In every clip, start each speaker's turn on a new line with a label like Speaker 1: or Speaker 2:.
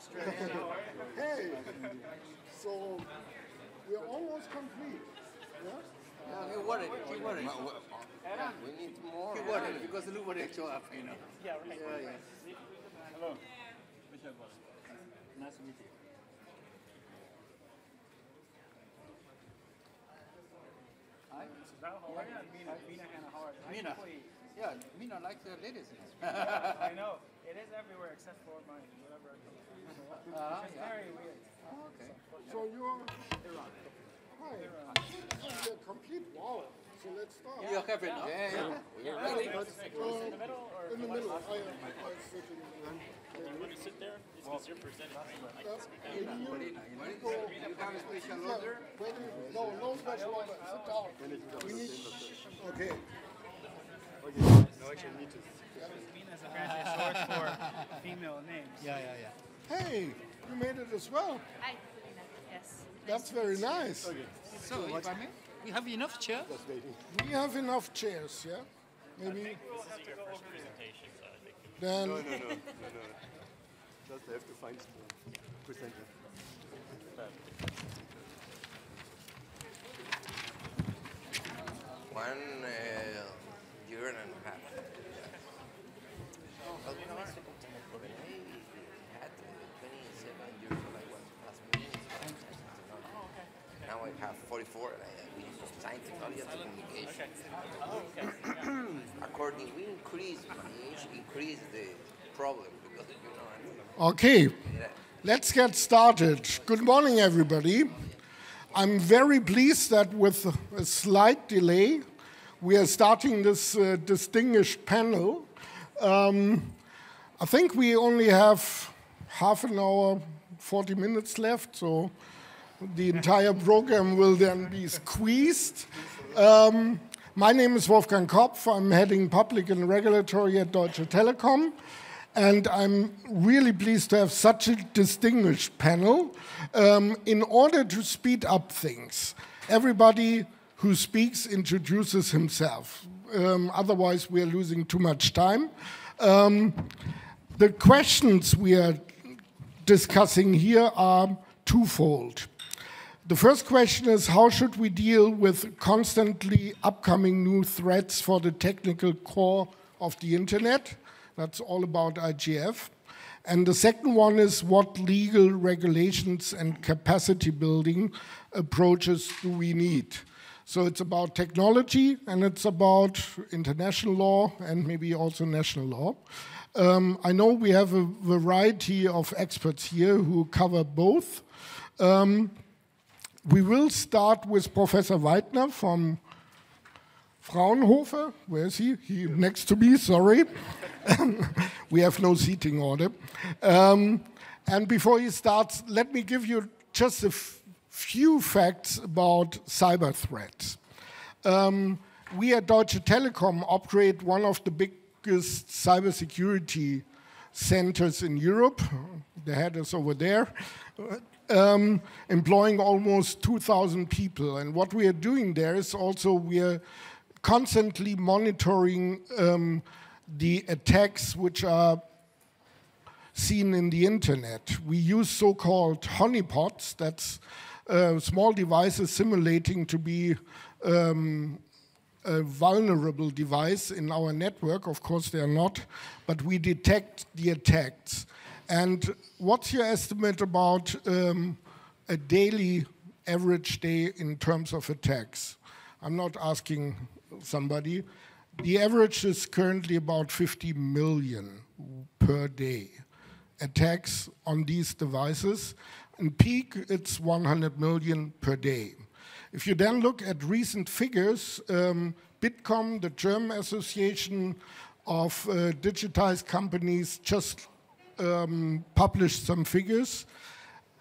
Speaker 1: Hey, so we're almost complete. Yeah?
Speaker 2: He worried. He worried. We need more. He worried because nobody show up, you know.
Speaker 3: Yeah, right.
Speaker 2: Yeah, yeah.
Speaker 3: Hello. Michael Boss. Nice to meet you.
Speaker 2: Hi.
Speaker 3: Now, how are you? Mina, Mina, Hannah, how are you?
Speaker 2: Mina. Yeah, Mina like the ladies.
Speaker 3: I know. It is everywhere except for mine, wherever I come from. It's
Speaker 2: yeah.
Speaker 3: very weird.
Speaker 2: Oh, okay.
Speaker 1: So you're. Hi. You're complete. Wow. So let's start.
Speaker 2: You're happy now? Yeah, yeah. We're ready.
Speaker 3: In the middle or
Speaker 1: In the middle. I, I sit in the middle.
Speaker 4: You want to sit there? It's because you're presenting, right? Like, uh,
Speaker 1: Marina,
Speaker 2: Marina, you ready? You have a special order?
Speaker 1: Wait. No, no special order. Sit down. We need. Okay.
Speaker 3: Mina is apparently short for female names.
Speaker 2: Yeah, yeah, yeah.
Speaker 1: Hey, you made it as well.
Speaker 5: Hi, Yes.
Speaker 1: That's very nice.
Speaker 2: So, if I may, we have enough chairs?
Speaker 1: We have enough chairs, yeah? Maybe
Speaker 4: this is your first presentation, so I think
Speaker 1: then.
Speaker 6: No, no, no, no, no. Just have to find the presenter.
Speaker 7: One uh, year and a half. 1944, we use science, technology, and communication. Oh, Accordingly, we increase, we increase the problem because, you know,
Speaker 1: Okay, let's get started. Good morning, everybody. I'm very pleased that with a slight delay, we are starting this uh, distinguished panel. Um, I think we only have half an hour, 40 minutes left, so the entire program will then be squeezed. Um, my name is Wolfgang Kopf. I'm heading public and regulatory at Deutsche Telekom. And I'm really pleased to have such a distinguished panel um, in order to speed up things. Everybody who speaks introduces himself. Um, otherwise, we are losing too much time. Um, the questions we are discussing here are twofold. The first question is how should we deal with constantly upcoming new threats for the technical core of the internet? That's all about IGF. And the second one is what legal regulations and capacity building approaches do we need? So it's about technology and it's about international law and maybe also national law. Um, I know we have a variety of experts here who cover both. Um, we will start with Professor Waidner from Fraunhofer. Where is he? He next to me. Sorry, we have no seating order. Um, and before he starts, let me give you just a few facts about cyber threats. Um, we at Deutsche Telekom operate one of the biggest cybersecurity centers in Europe. The head is over there. Um, employing almost 2,000 people. And what we are doing there is also we are constantly monitoring um, the attacks which are seen in the internet. We use so-called honeypots, that's uh, small devices simulating to be um, a vulnerable device in our network. Of course, they are not, but we detect the attacks. And what's your estimate about um, a daily average day in terms of attacks? I'm not asking somebody. The average is currently about 50 million per day attacks on these devices. In peak, it's 100 million per day. If you then look at recent figures, um, Bitkom, the German Association of uh, Digitized Companies, just um, published some figures.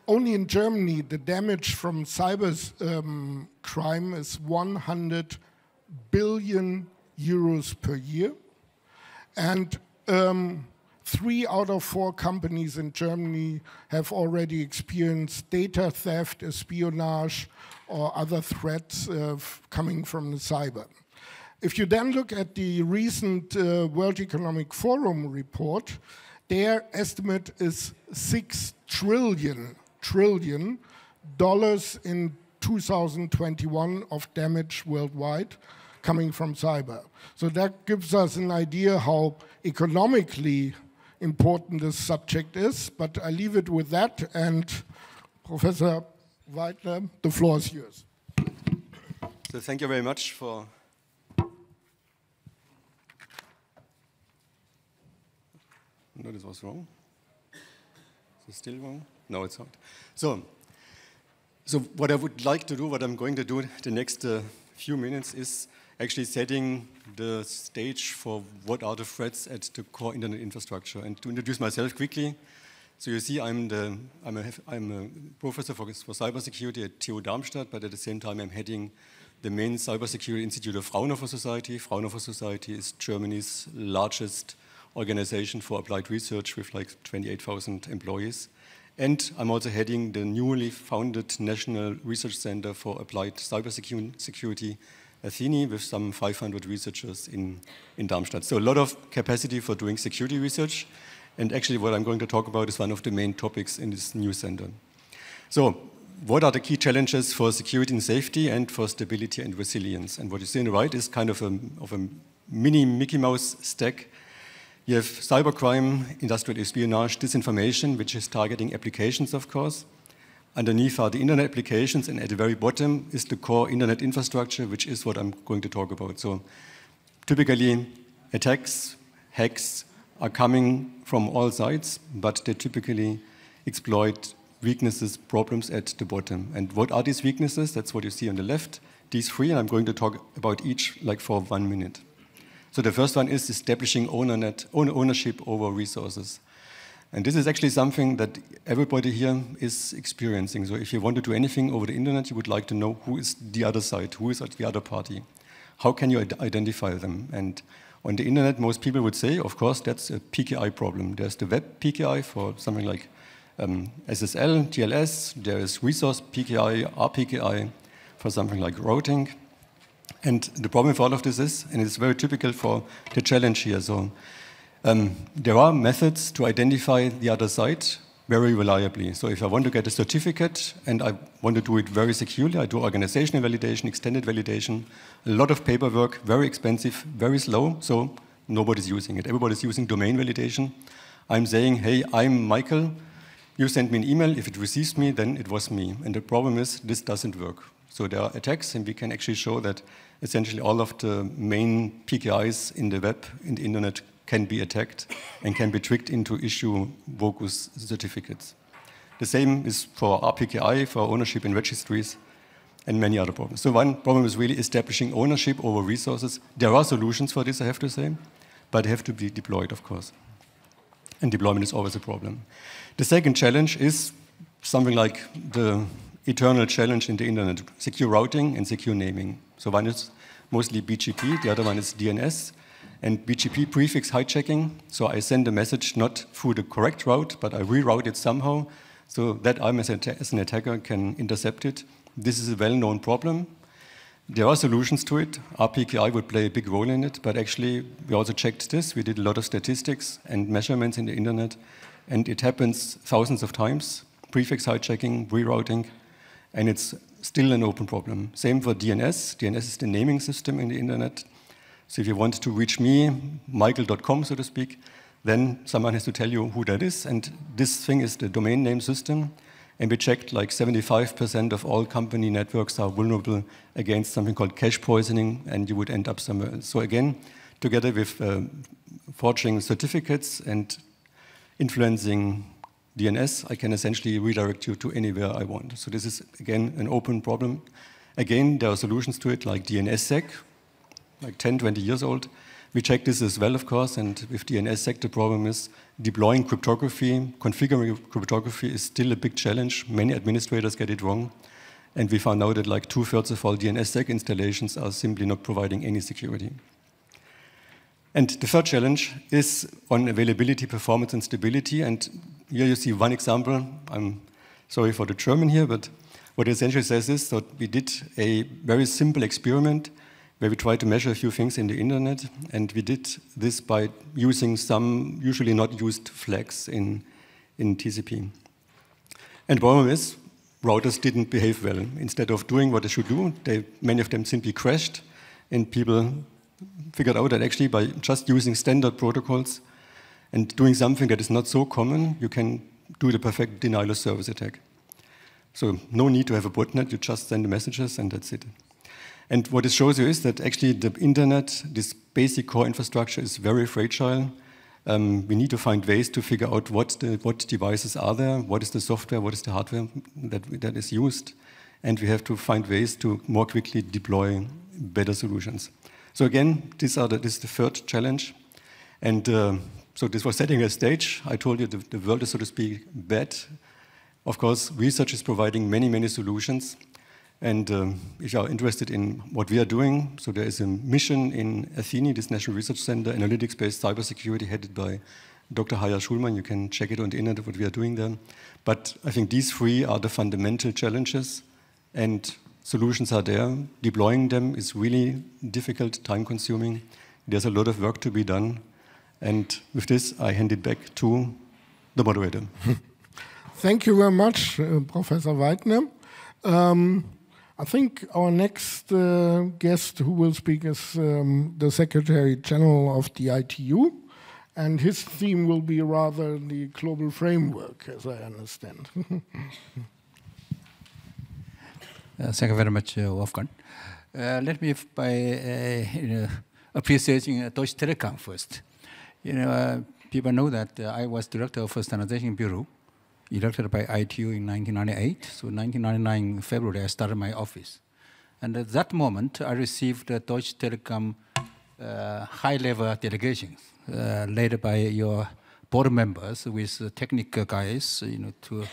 Speaker 1: Only in Germany, the damage from cyber um, crime is 100 billion euros per year. And um, three out of four companies in Germany have already experienced data theft, espionage, or other threats uh, coming from the cyber. If you then look at the recent uh, World Economic Forum report, their estimate is six trillion trillion dollars in 2021 of damage worldwide coming from cyber. So that gives us an idea how economically important this subject is. But I leave it with that, and Professor Waidner, the floor is yours.
Speaker 6: So thank you very much for No, this was wrong. Is it still wrong? No, it's not. So, so what I would like to do, what I'm going to do the next uh, few minutes is actually setting the stage for what are the threats at the core internet infrastructure. And to introduce myself quickly, so you see I'm, the, I'm, a, I'm a professor for, for cybersecurity at TU Darmstadt, but at the same time I'm heading the main cybersecurity institute of Fraunhofer Society. Fraunhofer Society is Germany's largest organization for applied research with like 28,000 employees. And I'm also heading the newly founded National Research Center for Applied Cybersecurity, Athene, with some 500 researchers in, in Darmstadt. So a lot of capacity for doing security research. And actually what I'm going to talk about is one of the main topics in this new center. So what are the key challenges for security and safety and for stability and resilience? And what you see on the right is kind of a, of a mini Mickey Mouse stack you have cybercrime, industrial espionage, disinformation, which is targeting applications, of course. Underneath are the internet applications, and at the very bottom is the core internet infrastructure, which is what I'm going to talk about. So typically, attacks, hacks are coming from all sides, but they typically exploit weaknesses, problems at the bottom. And what are these weaknesses? That's what you see on the left. These three, and I'm going to talk about each like for one minute. So the first one is establishing ownership over resources. And this is actually something that everybody here is experiencing. So if you want to do anything over the internet, you would like to know who is the other side, who is the other party. How can you identify them? And on the internet, most people would say, of course, that's a PKI problem. There's the web PKI for something like um, SSL, TLS. There is resource PKI, RPKI for something like routing. And the problem with all of this is, and it's very typical for the challenge here, so um, there are methods to identify the other side very reliably. So if I want to get a certificate and I want to do it very securely, I do organizational validation, extended validation, a lot of paperwork, very expensive, very slow, so nobody's using it. Everybody's using domain validation. I'm saying, hey, I'm Michael, you send me an email, if it receives me, then it was me. And the problem is, this doesn't work. So there are attacks, and we can actually show that essentially all of the main PKIs in the web, in the internet, can be attacked and can be tricked into issue bogus certificates. The same is for RPKI, for ownership in registries, and many other problems. So one problem is really establishing ownership over resources. There are solutions for this, I have to say, but they have to be deployed, of course. And deployment is always a problem. The second challenge is something like the eternal challenge in the internet, secure routing and secure naming. So one is mostly BGP, the other one is DNS. And BGP prefix hijacking, so I send a message not through the correct route, but I reroute it somehow so that I, as, as an attacker, can intercept it. This is a well-known problem. There are solutions to it. RPKI would play a big role in it, but actually we also checked this. We did a lot of statistics and measurements in the internet, and it happens thousands of times. Prefix hijacking, rerouting, and it's still an open problem. Same for DNS. DNS is the naming system in the internet. So if you want to reach me, michael.com, so to speak, then someone has to tell you who that is. And this thing is the domain name system. And we checked like 75% of all company networks are vulnerable against something called cache poisoning, and you would end up somewhere. So again, together with uh, forging certificates and influencing DNS, I can essentially redirect you to anywhere I want. So this is, again, an open problem. Again, there are solutions to it like DNSSEC, like 10, 20 years old. We check this as well, of course, and with DNSSEC, the problem is deploying cryptography, configuring cryptography is still a big challenge. Many administrators get it wrong. And we found out that like two-thirds of all DNSSEC installations are simply not providing any security. And the third challenge is on availability, performance, and stability. And here you see one example. I'm sorry for the German here, but what it essentially says is that we did a very simple experiment. where we tried to measure a few things in the internet, and we did this by using some usually not used flags in, in TCP. And problem is, routers didn't behave well. Instead of doing what they should do, they, many of them simply crashed, and people figured out that actually by just using standard protocols and doing something that is not so common, you can do the perfect denial of service attack. So no need to have a botnet, you just send the messages and that's it. And what it shows you is that actually the internet, this basic core infrastructure is very fragile. Um, we need to find ways to figure out what, the, what devices are there, what is the software, what is the hardware that, that is used, and we have to find ways to more quickly deploy better solutions. So again, these are the, this is the third challenge. And uh, so this was setting a stage. I told you the, the world is, so to speak, bad. Of course, research is providing many, many solutions. And um, if you are interested in what we are doing, so there is a mission in Athene, this National Research Center, analytics-based cybersecurity headed by Dr. Haya Shulman. You can check it on the internet what we are doing there. But I think these three are the fundamental challenges, and solutions are there. Deploying them is really difficult, time-consuming. There's a lot of work to be done. And with this, I hand it back to the moderator.
Speaker 1: Thank you very much, uh, Professor Waidner. Um, I think our next uh, guest who will speak is um, the Secretary General of the ITU, and his theme will be rather the global framework, as I understand.
Speaker 5: uh, thank you very much, uh, Wolfgang. Uh, let me by you know, appreciating Deutsche Telekom first. You know, people know that I was director of Standardization Bureau elected by ITU in 1998. So 1999 February, I started my office. And at that moment, I received the Deutsche Telekom uh, high-level delegation uh, led by your board members with technical guys, you know, to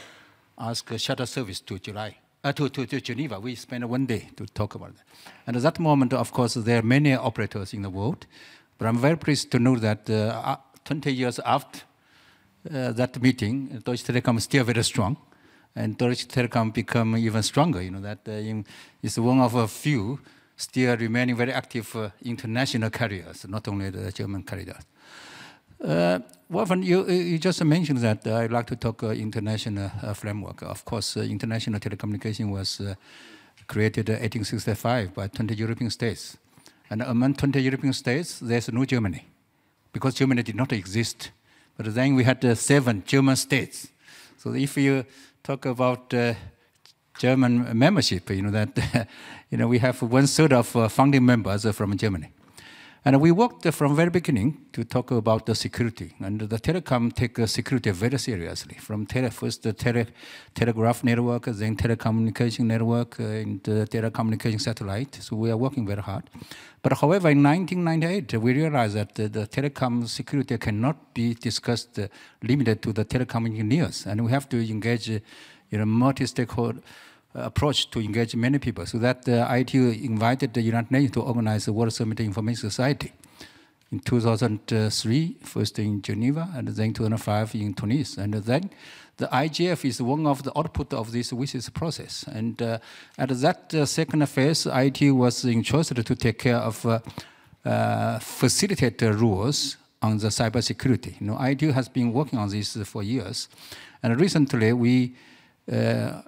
Speaker 5: ask a shuttle service to July. Uh, to, to, to, Geneva. We spent one day to talk about that. And at that moment, of course, there are many operators in the world. But I'm very pleased to know that uh, 20 years after uh, that meeting, Deutsche Telekom is still very strong, and Deutsche Telekom become even stronger. You know that uh, is one of a few still remaining very active uh, international carriers, not only the German carriers. Uh, Wolfgang, you, you just mentioned that uh, I'd like to talk uh, international uh, framework. Of course, international telecommunication was created in 1865 by 20 European states. And among 20 European states, there's no Germany, because Germany did not exist but then we had uh, seven German states. So if you talk about uh, German membership, you know that you know we have one third of uh, founding members from Germany. And we worked from very beginning to talk about the security. And the telecom take security very seriously. From tele, first the tele, telegraph network, then telecommunication network, uh, and the telecommunication satellite. So we are working very hard. But however, in 1998, we realized that the, the telecom security cannot be discussed uh, limited to the telecom engineers. And we have to engage uh, you know, multi-stakeholder approach to engage many people. So that uh, ITU invited the United Nations to organize the World Summit Information Society in 2003, first in Geneva, and then 2005 in Tunis. And then the IGF is one of the output of this WSIS process. And uh, at that uh, second phase, ITU was entrusted to take care of uh, uh, facilitate the rules on the cybersecurity. You know, ITU has been working on this for years. And recently, we uh,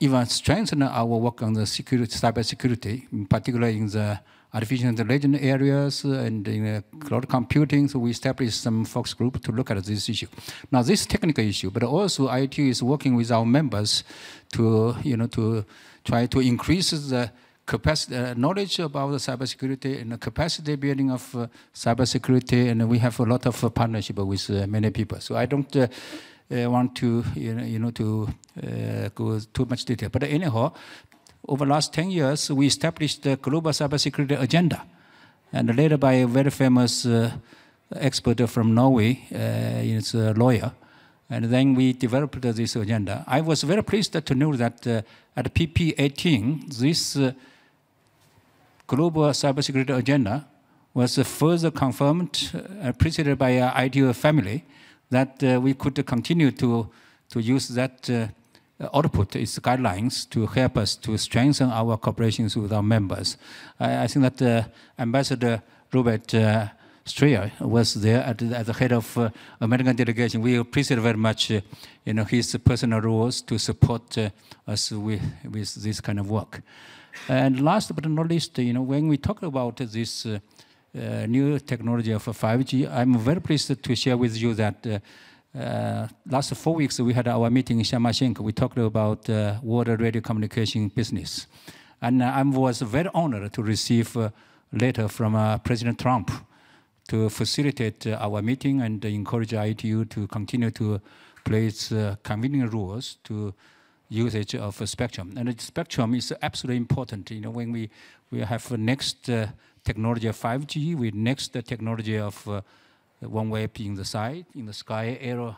Speaker 5: even strengthen our work on the security, cyber security, in particular in the artificial intelligence areas and in cloud computing. So we established some focus group to look at this issue. Now, this technical issue, but also ITU is working with our members to, you know, to try to increase the capacity, uh, knowledge about the cybersecurity and the capacity building of uh, cybersecurity, and we have a lot of uh, partnership with uh, many people. So I don't uh, uh, want to you know, you know to uh, go too much detail. But anyhow, over the last 10 years, we established the global cybersecurity agenda, and led by a very famous uh, expert from Norway, it's a lawyer. And then we developed this agenda. I was very pleased to know that uh, at PP18, this uh, global cybersecurity agenda was further confirmed, uh, preceded by our ITU family, that uh, we could continue to, to use that uh, output its guidelines to help us to strengthen our cooperations with our members. I, I think that uh, Ambassador Robert Strayer was there at, at the head of uh, American delegation. We appreciate very much, uh, you know, his personal rules to support uh, us with, with this kind of work. And last but not least, you know, when we talk about this uh, uh, new technology of 5G, I'm very pleased to share with you that uh, uh, last four weeks we had our meeting in Sharm el-Sheikh. We talked about uh, world radio communication business. And I was very honored to receive a letter from President Trump to facilitate uh, our meeting and encourage ITU to continue to place uh, convenient rules to usage of spectrum. And the spectrum is absolutely important. You know, when we, we have next uh, technology of 5G with next technology of uh, OneWeb in the side, in the sky air uh,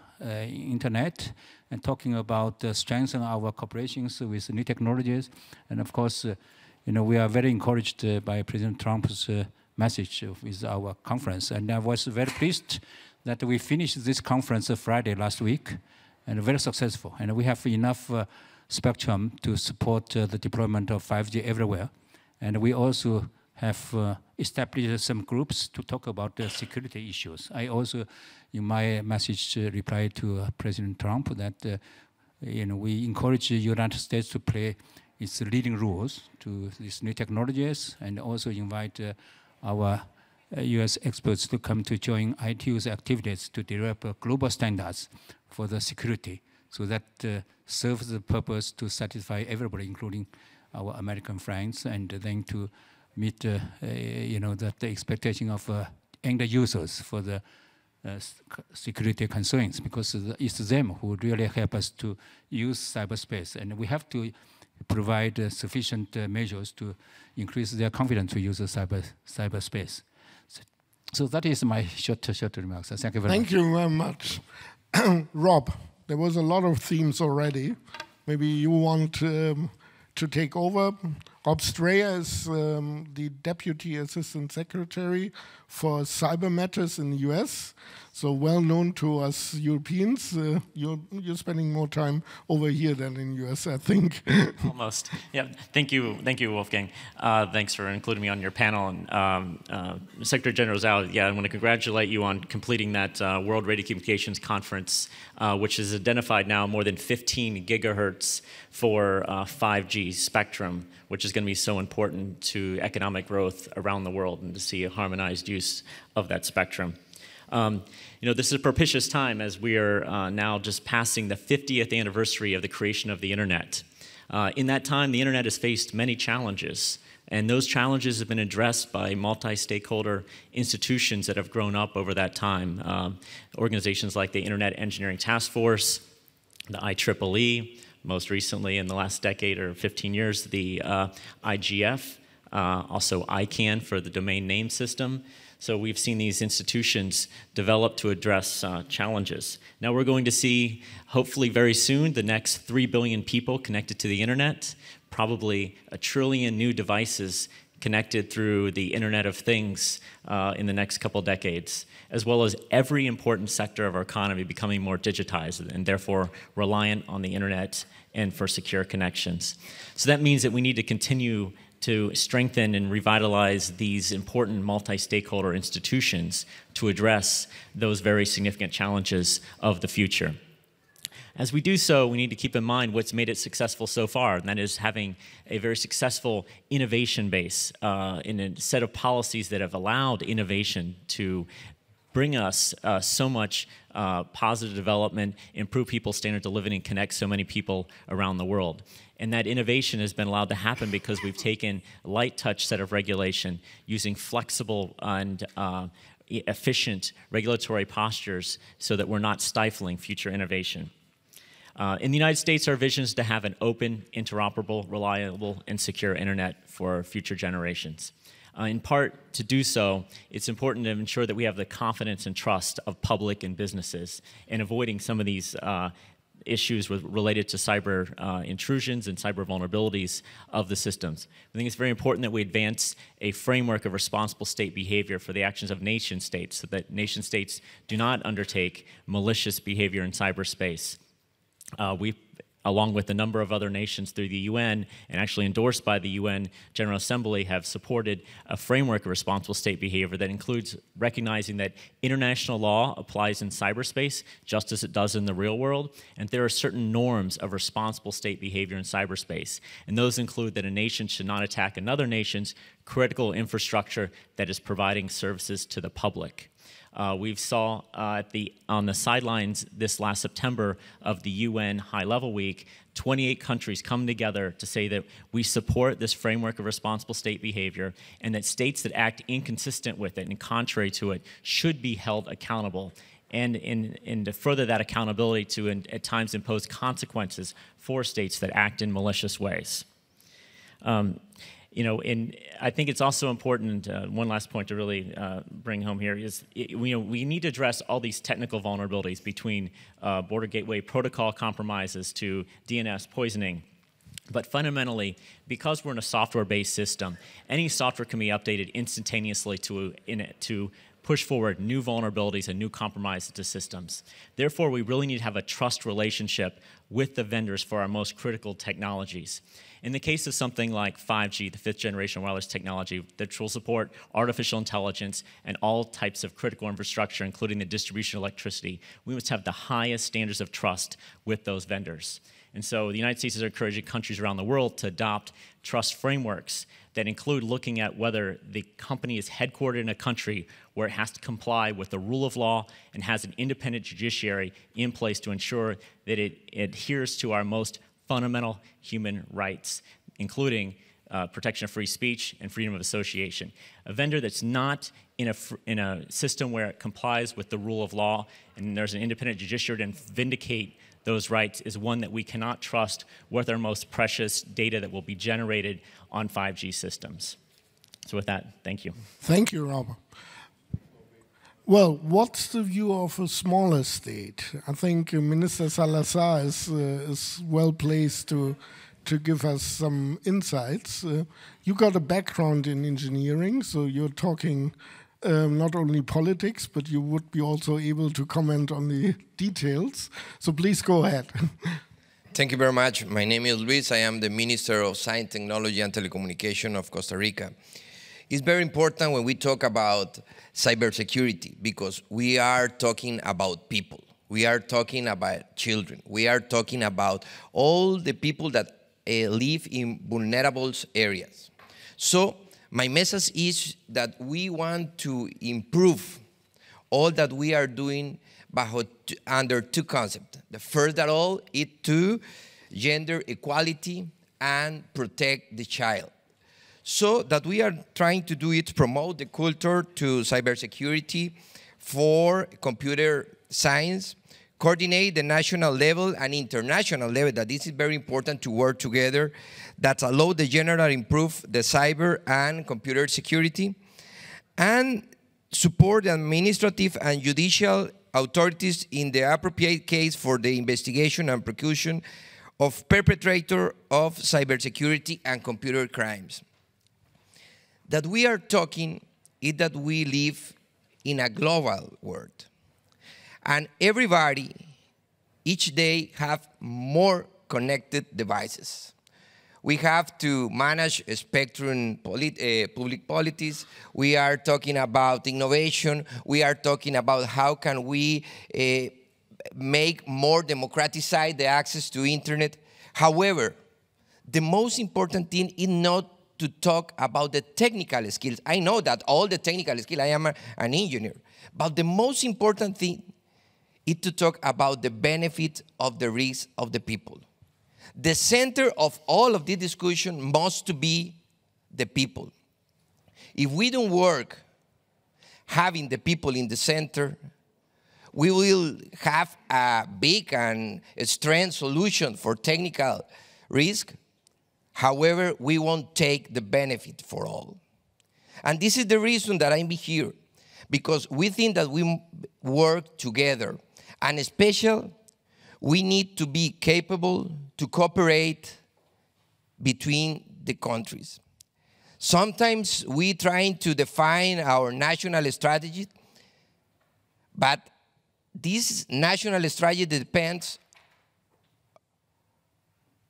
Speaker 5: internet, and talking about uh, strengthening our cooperations with new technologies. And of course, you know, we are very encouraged by President Trump's message with our conference. And I was very pleased that we finished this conference Friday last week and very successful. And we have enough uh, spectrum to support uh, the deployment of 5G everywhere. And we also have uh, established some groups to talk about the security issues. I also, in my message, uh, replied to uh, President Trump that uh, you know, we encourage the United States to play its leading roles to these new technologies and also invite our US uh, experts to come to join ITU's activities to develop uh, global standards for the security so that uh, serves the purpose to satisfy everybody, including our American friends, and then to meet, uh, uh, you know, the, the, expectation of uh, end users for the security concerns, because it's them who really help us to use cyberspace, and we have to provide uh, sufficient uh, measures to increase their confidence to use the cyber cyberspace. So, so that is my short, short remarks. Thank you very
Speaker 1: Thank
Speaker 5: much.
Speaker 1: you very much. Rob, there was a lot of themes already. Maybe you want um, to take over. Rob Strayer is um, the Deputy Assistant Secretary for Cyber Matters in the US so well known to us Europeans. Uh, you're, you're spending more time over here than in US, I think.
Speaker 4: Almost. Yeah. Thank you, thank you, Wolfgang. Uh, thanks for including me on your panel. And um, uh, Secretary General Zhao, yeah, I want to congratulate you on completing that uh, World Radio Communications Conference, uh, which has identified now more than 15 gigahertz for 5G uh, spectrum, which is going to be so important to economic growth around the world and to see a harmonized use of that spectrum. Um, you know, this is a propitious time as we are uh, now just passing the 50th anniversary of the creation of the internet. Uh, in that time, the internet has faced many challenges, and those challenges have been addressed by multi stakeholder institutions that have grown up over that time. Um, organizations like the Internet Engineering Task Force, the IEEE, most recently in the last decade or 15 years, the uh, IGF, uh, also ICANN for the domain name system. So we've seen these institutions develop to address uh, challenges. Now we're going to see, hopefully very soon, the next 3 billion people connected to the internet, probably a trillion new devices connected through the Internet of Things uh, in the next couple decades, as well as every important sector of our economy becoming more digitized and therefore reliant on the internet and for secure connections. So that means that we need to continue to strengthen and revitalize these important multi stakeholder institutions to address those very significant challenges of the future. As we do so, we need to keep in mind what's made it successful so far, and that is having a very successful innovation base uh, in a set of policies that have allowed innovation to bring us uh, so much uh, positive development, improve people's standard of living, and connect so many people around the world. And that innovation has been allowed to happen because we've taken light touch set of regulation using flexible and uh, efficient regulatory postures so that we're not stifling future innovation. Uh, in the United States, our vision is to have an open, interoperable, reliable, and secure internet for future generations. Uh, in part, to do so, it's important to ensure that we have the confidence and trust of public and businesses in avoiding some of these uh, issues with, related to cyber uh, intrusions and cyber vulnerabilities of the systems. I think it's very important that we advance a framework of responsible state behavior for the actions of nation states so that nation states do not undertake malicious behavior in cyberspace. Uh, we along with a number of other nations through the UN and actually endorsed by the UN General Assembly, have supported a framework of responsible state behavior that includes recognizing that international law applies in cyberspace just as it does in the real world, and there are certain norms of responsible state behavior in cyberspace. And those include that a nation should not attack another nation's critical infrastructure that is providing services to the public. Uh, we saw uh, at the, on the sidelines this last September of the UN High Level Week, 28 countries come together to say that we support this framework of responsible state behavior and that states that act inconsistent with it and contrary to it should be held accountable. And, in, and to further that accountability to in, at times impose consequences for states that act in malicious ways. Um, you know, and I think it's also important. Uh, one last point to really uh, bring home here is, it, you know, we need to address all these technical vulnerabilities between uh, border gateway protocol compromises to DNS poisoning. But fundamentally, because we're in a software-based system, any software can be updated instantaneously to, in, to push forward new vulnerabilities and new compromises to systems. Therefore, we really need to have a trust relationship with the vendors for our most critical technologies. In the case of something like 5G, the fifth generation wireless technology, that will support artificial intelligence and all types of critical infrastructure, including the distribution of electricity, we must have the highest standards of trust with those vendors. And so the United States is encouraging countries around the world to adopt trust frameworks that include looking at whether the company is headquartered in a country where it has to comply with the rule of law and has an independent judiciary in place to ensure that it adheres to our most fundamental human rights, including uh, protection of free speech and freedom of association. A vendor that's not in a, in a system where it complies with the rule of law and there's an independent judiciary to vindicate those rights is one that we cannot trust with our most precious data that will be generated on 5G systems. So with that, thank you.
Speaker 1: Thank you, Robert. Well, what's the view of a smaller state? I think Minister Salazar is, uh, is well placed to, to give us some insights. Uh, you got a background in engineering, so you're talking um, not only politics, but you would be also able to comment on the details. So please go ahead.
Speaker 7: Thank you very much. My name is Luis. I am the Minister of Science, Technology, and Telecommunication of Costa Rica. It's very important when we talk about cybersecurity because we are talking about people. We are talking about children. We are talking about all the people that uh, live in vulnerable areas. So, my message is that we want to improve all that we are doing under two concepts. The first of all is to gender equality and protect the child. So that we are trying to do it, promote the culture to cybersecurity for computer science, coordinate the national level and international level, that this is very important to work together, that allow the general improve the cyber and computer security, and support the administrative and judicial authorities in the appropriate case for the investigation and prosecution of perpetrator of cybersecurity and computer crimes that we are talking is that we live in a global world. And everybody, each day, have more connected devices. We have to manage spectrum polit uh, public policies. We are talking about innovation. We are talking about how can we uh, make more democratized the access to internet. However, the most important thing is not to talk about the technical skills. I know that all the technical skills, I am a, an engineer. But the most important thing is to talk about the benefit of the risk of the people. The center of all of this discussion must be the people. If we don't work having the people in the center, we will have a big and a strong solution for technical risk, However, we won't take the benefit for all. And this is the reason that I'm here, because we think that we work together. And especially, we need to be capable to cooperate between the countries. Sometimes we trying to define our national strategy, but this national strategy depends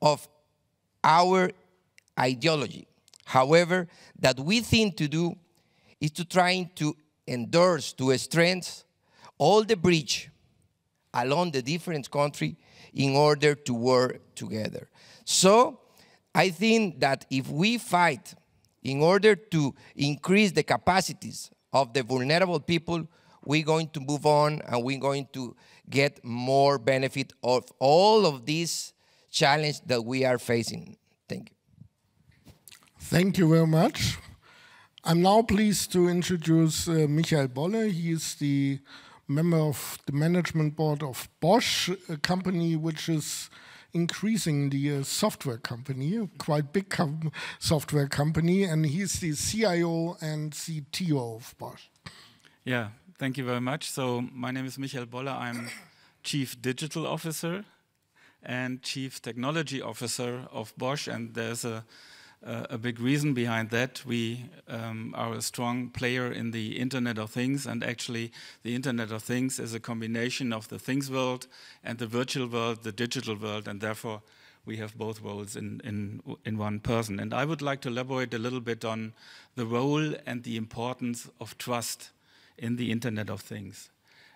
Speaker 7: of our ideology. However, that we think to do is to trying to endorse, to strengthen all the bridge along the different country in order to work together. So I think that if we fight in order to increase the capacities of the vulnerable people, we're going to move on and we're going to get more benefit of all of these challenges that we are facing. Thank you.
Speaker 1: Thank you very much. I'm now pleased to introduce uh, Michael Bolle. He is the member of the management board of Bosch, a company which is increasingly a software company, a quite big com software company, and he's the CIO and CTO of Bosch.
Speaker 8: Yeah, thank you very much. So my name is Michael Bolle. I'm Chief Digital Officer and Chief Technology Officer of Bosch, and there's a a big reason behind that. We um, are a strong player in the Internet of Things, and actually, the Internet of Things is a combination of the things world and the virtual world, the digital world, and therefore we have both roles in, in, in one person. And I would like to elaborate a little bit on the role and the importance of trust in the Internet of Things.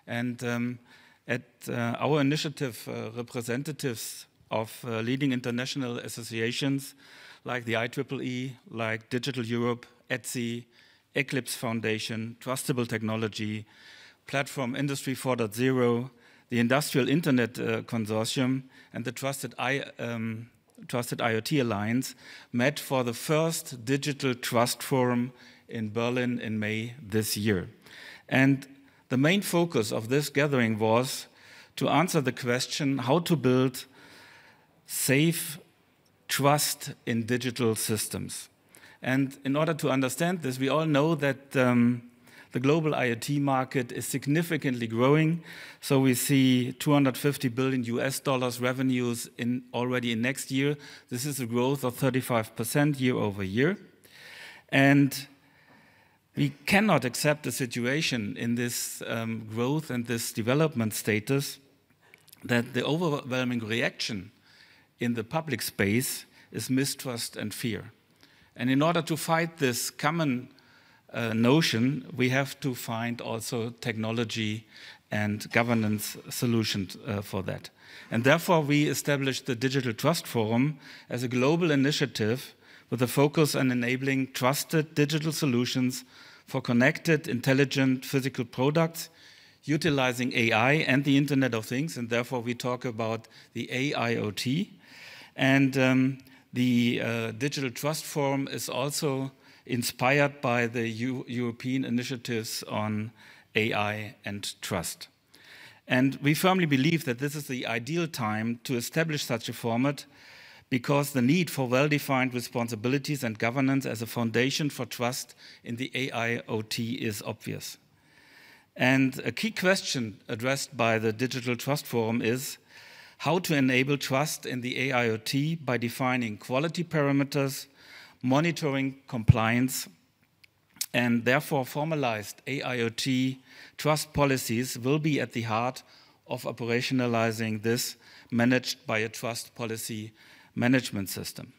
Speaker 8: And um, at uh, our initiative, uh, representatives of uh, leading international associations like the IEEE, like Digital Europe, ETSI, Eclipse Foundation, Trustable Technology, Platform Industry 4.0, the Industrial Internet uh, Consortium, and the Trusted, I, um, Trusted IoT Alliance met for the first Digital Trust Forum in Berlin in May this year. And the main focus of this gathering was to answer the question how to build safe trust in digital systems. And in order to understand this, we all know that um, the global IoT market is significantly growing. So we see 250 billion US dollars revenues in already in next year. This is a growth of 35% year over year. And we cannot accept a situation in this um, growth and this development status that the overwhelming reaction in the public space is mistrust and fear. And in order to fight this common uh, notion, we have to find also technology and governance solutions uh, for that. And therefore, we established the Digital Trust Forum as a global initiative with a focus on enabling trusted digital solutions for connected, intelligent physical products utilizing AI and the Internet of Things. And therefore, we talk about the AIoT. And um, the uh, Digital Trust Forum is also inspired by the U European initiatives on AI and trust. And we firmly believe that this is the ideal time to establish such a format because the need for well-defined responsibilities and governance as a foundation for trust in the AIoT is obvious. And a key question addressed by the Digital Trust Forum is how to enable trust in the AIoT by defining quality parameters, monitoring compliance, and therefore formalized AIoT trust policies will be at the heart of operationalizing this managed by a trust policy management system.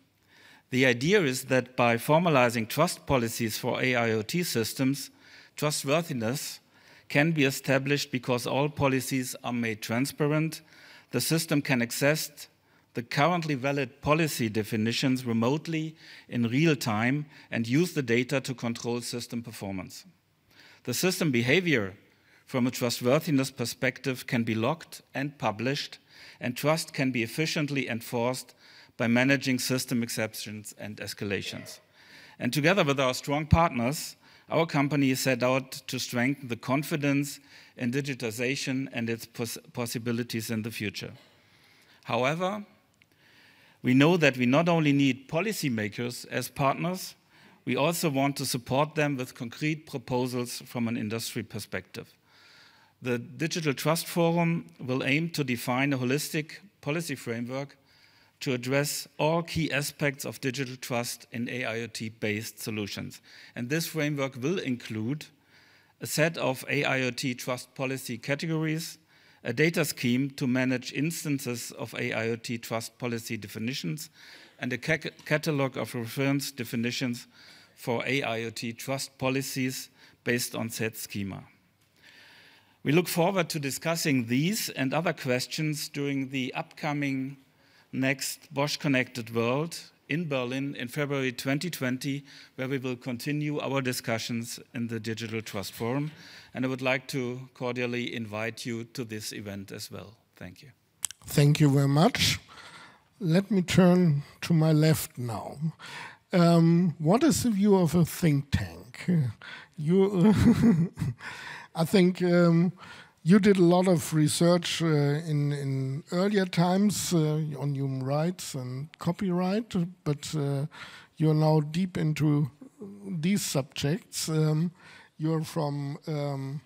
Speaker 8: The idea is that by formalizing trust policies for AIoT systems, trustworthiness can be established because all policies are made transparent the system can access the currently valid policy definitions remotely in real time and use the data to control system performance. The system behavior from a trustworthiness perspective can be logged and published, and trust can be efficiently enforced by managing system exceptions and escalations. And together with our strong partners, our company set out to strengthen the confidence in digitization and its pos possibilities in the future. However, we know that we not only need policymakers as partners, we also want to support them with concrete proposals from an industry perspective. The Digital Trust Forum will aim to define a holistic policy framework to address all key aspects of digital trust in AIoT-based solutions. And this framework will include a set of AIoT trust policy categories, a data scheme to manage instances of AIoT trust policy definitions, and a ca catalog of reference definitions for AIoT trust policies based on said schema. We look forward to discussing these and other questions during the upcoming next Bosch Connected World in Berlin in February 2020, where we will continue our discussions in the Digital Trust Forum. And I would like to cordially invite you to this event as well. Thank you.
Speaker 1: Thank you very much. Let me turn to my left now. Um, what is the view of a think tank? You, I think um, you did a lot of research uh, in, in earlier times uh, on human rights and copyright, but uh, you're now deep into these subjects. Um, you're from um,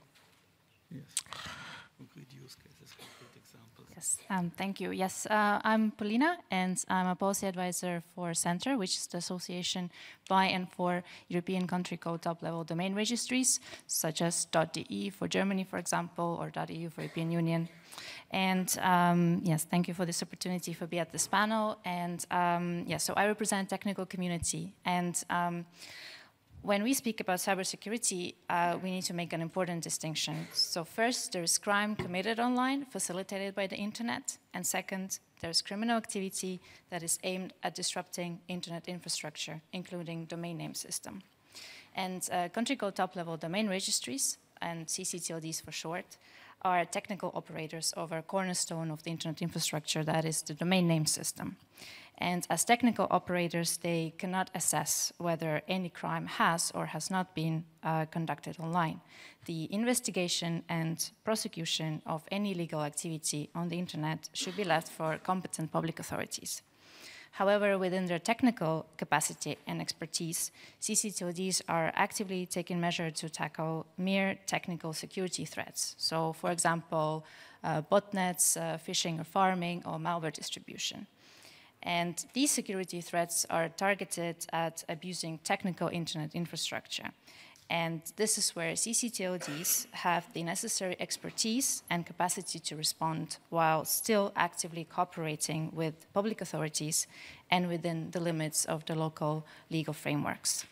Speaker 9: Yes, um, thank you. Yes, uh, I'm Polina, and I'm a policy advisor for CENTR, which is the association by and for European country code top-level domain registries, such as .de for Germany, for example, or .eu for European Union. And um, yes, thank you for this opportunity for being at this panel. And um, yeah, so I represent technical community, and um, when we speak about cybersecurity, uh, we need to make an important distinction. So first, there is crime committed online, facilitated by the internet. And second, there's criminal activity that is aimed at disrupting internet infrastructure, including domain name system. And uh, country code top-level domain registries, and CCTLDs for short, are technical operators of a cornerstone of the internet infrastructure, that is the domain name system. And as technical operators, they cannot assess whether any crime has or has not been uh, conducted online. The investigation and prosecution of any legal activity on the internet should be left for competent public authorities. However, within their technical capacity and expertise, CCTLDs are actively taking measures to tackle mere technical security threats. So, for example, uh, botnets, uh, phishing or pharming, or malware distribution. And these security threats are targeted at abusing technical internet infrastructure. And this is where CCTLDs have the necessary expertise and capacity to respond while still actively cooperating with public authorities and within the limits of the local legal frameworks.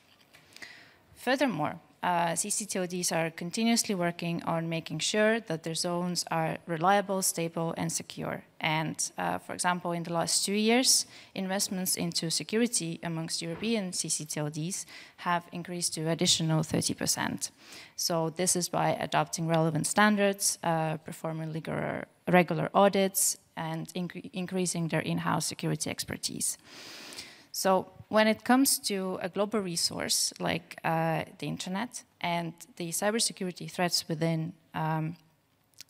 Speaker 9: Furthermore, uh, CCTLDs are continuously working on making sure that their zones are reliable, stable, and secure. And uh, for example, in the last two years, investments into security amongst European CCTLDs have increased to an additional 30%. So this is by adopting relevant standards, uh, performing regular, regular audits, and incre increasing their in-house security expertise. So when it comes to a global resource like uh, the internet and the cybersecurity threats within um,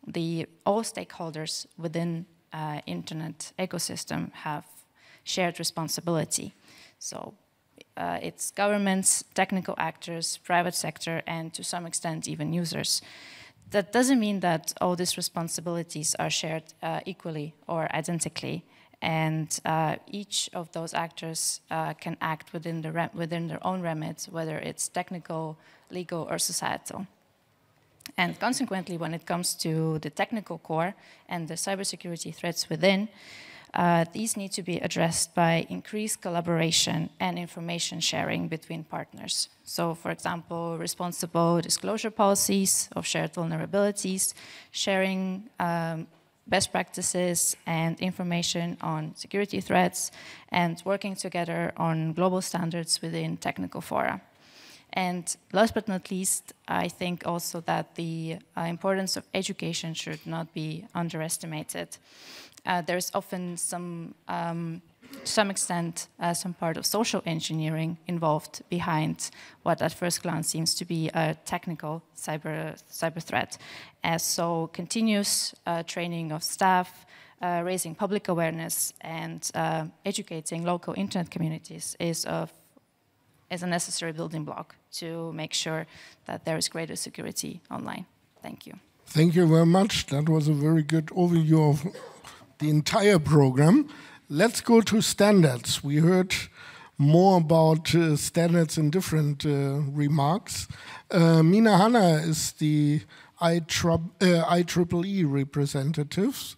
Speaker 9: the all stakeholders within uh, internet ecosystem have shared responsibility. So uh, it's governments, technical actors, private sector, and to some extent even users. That doesn't mean that all these responsibilities are shared uh, equally or identically and uh, each of those actors uh, can act within, the within their own remit, whether it's technical, legal, or societal. And consequently, when it comes to the technical core and the cybersecurity threats within, uh, these need to be addressed by increased collaboration and information sharing between partners. So, for example, responsible disclosure policies of shared vulnerabilities, sharing um, best practices and information on security threats, and working together on global standards within technical fora. And last but not least, I think also that the uh, importance of education should not be underestimated. Uh, there's often some um, to some extent uh, some part of social engineering involved behind what at first glance seems to be a technical cyber, cyber threat. As so continuous uh, training of staff, uh, raising public awareness and uh, educating local internet communities is, of, is a necessary building block to make sure that there is greater security online. Thank you.
Speaker 1: Thank you very much. That was a very good overview of the entire program. Let's go to standards. We heard more about uh, standards in different uh, remarks. Uh, Mina Hanna is the IEEE representative,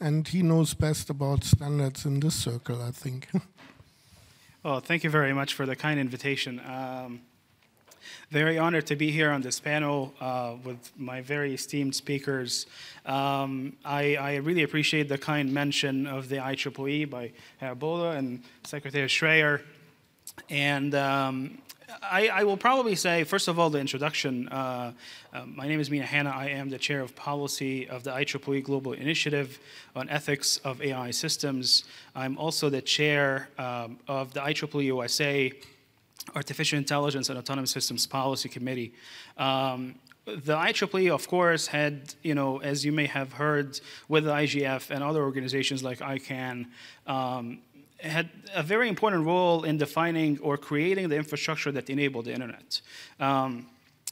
Speaker 1: and he knows best about standards in this circle, I think.
Speaker 3: well, thank you very much for the kind invitation. Um, very honored to be here on this panel uh, with my very esteemed speakers. Um, I, I, really appreciate the kind mention of the IEEE by Herr Bolle and Secretary Schreyer. And um, I, I, will probably say, first of all, the introduction. Uh, uh, my name is Mina Hanna. I am the chair of policy of the IEEE Global Initiative on Ethics of AI Systems. I'm also the chair um, of the IEEE USA Artificial Intelligence and Autonomous Systems Policy Committee. Um, the IEEE, of course, had, you know, as you may have heard with the IGF and other organizations like ICANN, um, had a very important role in defining or creating the infrastructure that enabled the internet. Um,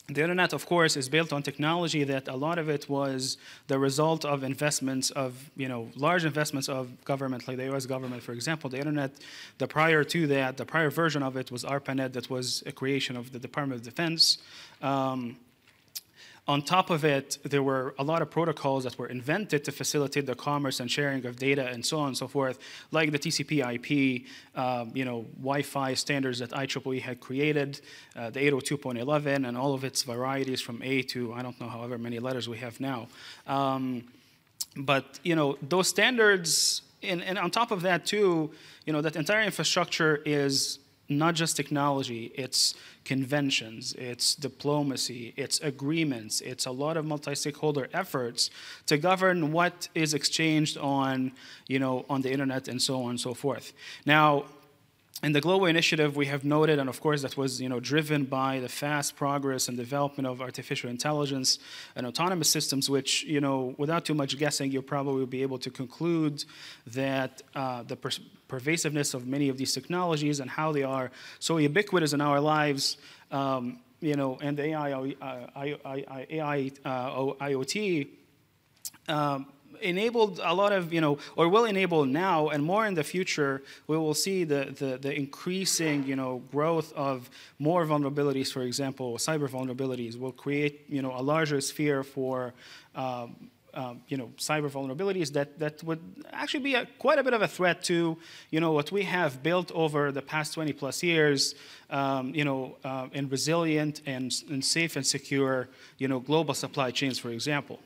Speaker 3: the internet, of course, is built on technology that a lot of it was the result of investments of, you know, large investments of government, like the US government, for example. The internet, the prior to that, the prior version of it was ARPANET, that was a creation of the Department of Defense. Um, on top of it, there were a lot of protocols that were invented to facilitate the commerce and sharing of data and so on and so forth, like the TCP/IP, um, you know, Wi-Fi standards that IEEE had created, uh, the 802.11, and all of its varieties from A to I don't know however many letters we have now. Um, but you know, those standards, and, and on top of that too, you know, that entire infrastructure is not just technology, it's conventions, it's diplomacy, it's agreements, it's a lot of multi-stakeholder efforts to govern what is exchanged on, you know, on the internet and so on and so forth. Now, in the global initiative, we have noted, and of course that was you know, driven by the fast progress and development of artificial intelligence and autonomous systems, which, you know, without too much guessing, you'll probably be able to conclude that uh, the pervasiveness of many of these technologies and how they are so ubiquitous in our lives, um, you know, and AI, uh, AI uh, IoT, um, enabled a lot of, you know, or will enable now and more in the future, we will see the, the, the increasing, you know, growth of more vulnerabilities, for example, cyber vulnerabilities will create, you know, a larger sphere for, um, um, you know, cyber vulnerabilities that, that would actually be a, quite a bit of a threat to, you know, what we have built over the past 20 plus years, um, you know, uh, in resilient and, and safe and secure, you know, global supply chains, for example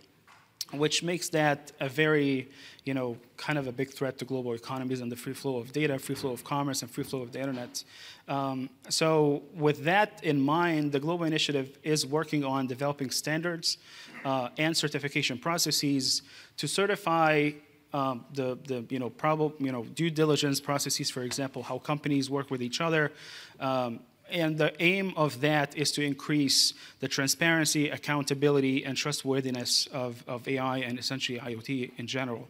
Speaker 3: which makes that a very, you know, kind of a big threat to global economies and the free flow of data, free flow of commerce, and free flow of the internet. Um, so with that in mind, the Global Initiative is working on developing standards uh, and certification processes to certify um, the, the you know, probable, you know, due diligence processes, for example, how companies work with each other, um, and the aim of that is to increase the transparency, accountability, and trustworthiness of, of AI and essentially IoT in general.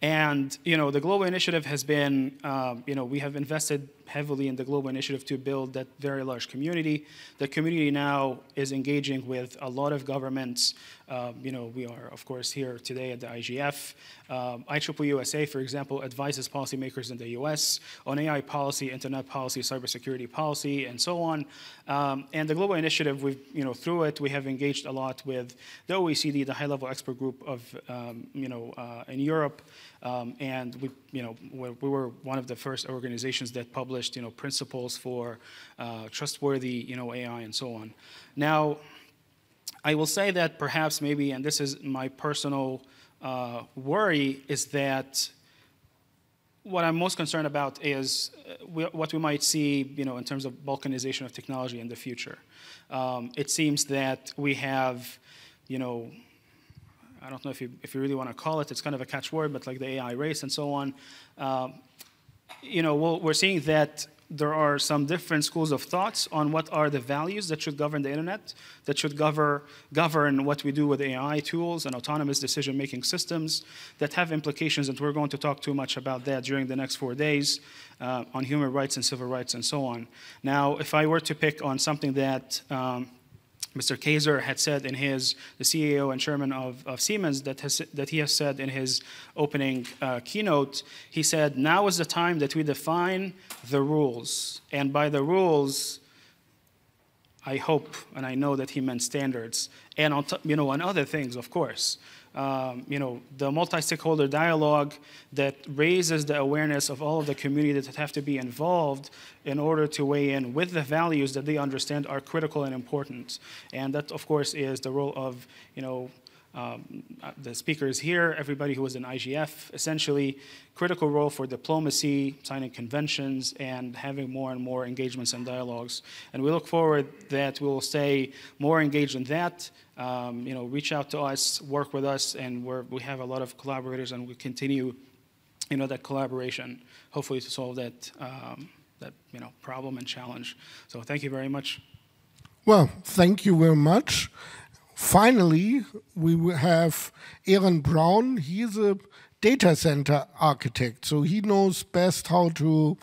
Speaker 3: And you know, the global initiative has been, um, you know, we have invested heavily in the global initiative to build that very large community. The community now is engaging with a lot of governments. Um, you know, we are, of course, here today at the IGF. Um, IEEE USA, for example, advises policymakers in the US on AI policy, internet policy, cybersecurity policy, and so on. Um, and the global initiative, we've, you know, through it, we have engaged a lot with the OECD, the high-level expert group of, um, you know, uh, in Europe, um, and we, you know, we were one of the first organizations that published, you know, principles for uh, trustworthy, you know, AI and so on. Now, I will say that perhaps maybe, and this is my personal uh, worry, is that what I'm most concerned about is uh, what we might see, you know, in terms of balkanization of technology in the future. Um, it seems that we have, you know, I don't know if you, if you really want to call it, it's kind of a catchword, but like the AI race and so on. Um, you know, we we are seeing that there are some different schools of thoughts on what are the values that should govern the internet, that should govern, govern what we do with AI tools and autonomous decision-making systems that have implications, and we're going to talk too much about that during the next four days uh, on human rights and civil rights and so on. Now, if I were to pick on something that um, Mr. Kaeser had said in his, the CEO and chairman of, of Siemens, that, has, that he has said in his opening uh, keynote, he said, now is the time that we define the rules. And by the rules, I hope and I know that he meant standards and on you know on other things, of course. Um, you know the multi-stakeholder dialogue that raises the awareness of all of the community that have to be involved in order to weigh in with the values that they understand are critical and important. And that, of course, is the role of you know um, the speakers here, everybody who was in IGF, essentially critical role for diplomacy, signing conventions, and having more and more engagements and dialogues. And we look forward that we will stay more engaged in that. Um, you know, reach out to us, work with us, and we have a lot of collaborators, and we continue, you know, that collaboration, hopefully to solve that, um, that you know, problem and challenge. So thank you very much.
Speaker 1: Well, thank you very much. Finally, we have Aaron Brown. He's a data center architect, so he knows best how to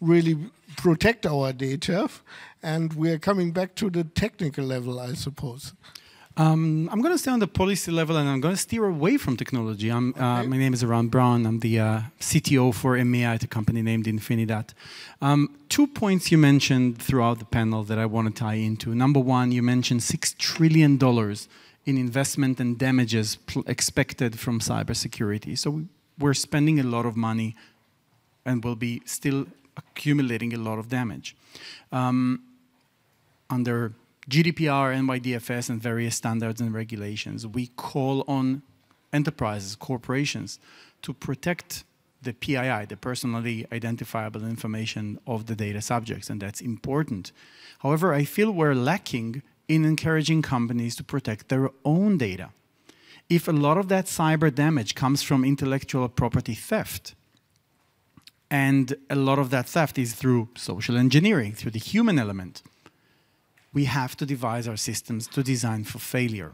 Speaker 1: really protect our data. And we're coming back to the technical level, I suppose.
Speaker 10: Um, I'm going to stay on the policy level and I'm going to steer away from technology. Uh, okay. my name is Aaron Brown. I'm the uh, CTO for EMEA at a company named Infinidat. Um, two points you mentioned throughout the panel that I want to tie into. Number one, you mentioned $6 trillion in investment and damages expected from cybersecurity. So we're spending a lot of money and will be still accumulating a lot of damage. Um, under GDPR, NYDFS, and various standards and regulations, we call on enterprises, corporations, to protect the PII, the personally identifiable information of the data subjects, and that's important. However, I feel we're lacking in encouraging companies to protect their own data. If a lot of that cyber damage comes from intellectual property theft, and a lot of that theft is through social engineering, through the human element, we have to devise our systems to design for failure.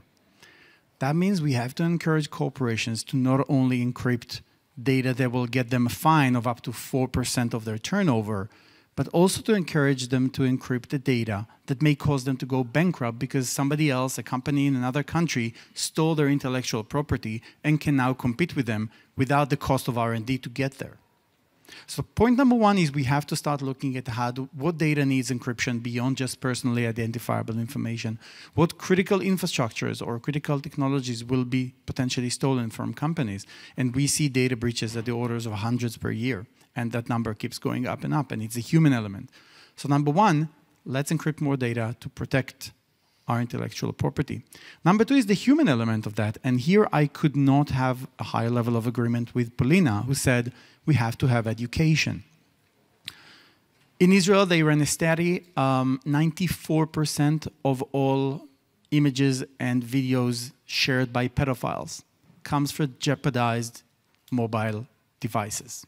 Speaker 10: That means we have to encourage corporations to not only encrypt data that will get them a fine of up to 4% of their turnover, but also to encourage them to encrypt the data that may cause them to go bankrupt because somebody else, a company in another country, stole their intellectual property and can now compete with them without the cost of R&D to get there. So point number one is we have to start looking at how do, what data needs encryption beyond just personally identifiable information. What critical infrastructures or critical technologies will be potentially stolen from companies. And we see data breaches at the orders of hundreds per year. And that number keeps going up and up. And it's a human element. So number one, let's encrypt more data to protect our intellectual property. Number two is the human element of that. And here I could not have a higher level of agreement with Polina, who said we have to have education. In Israel, they ran a study 94% um, of all images and videos shared by pedophiles comes from jeopardized mobile devices.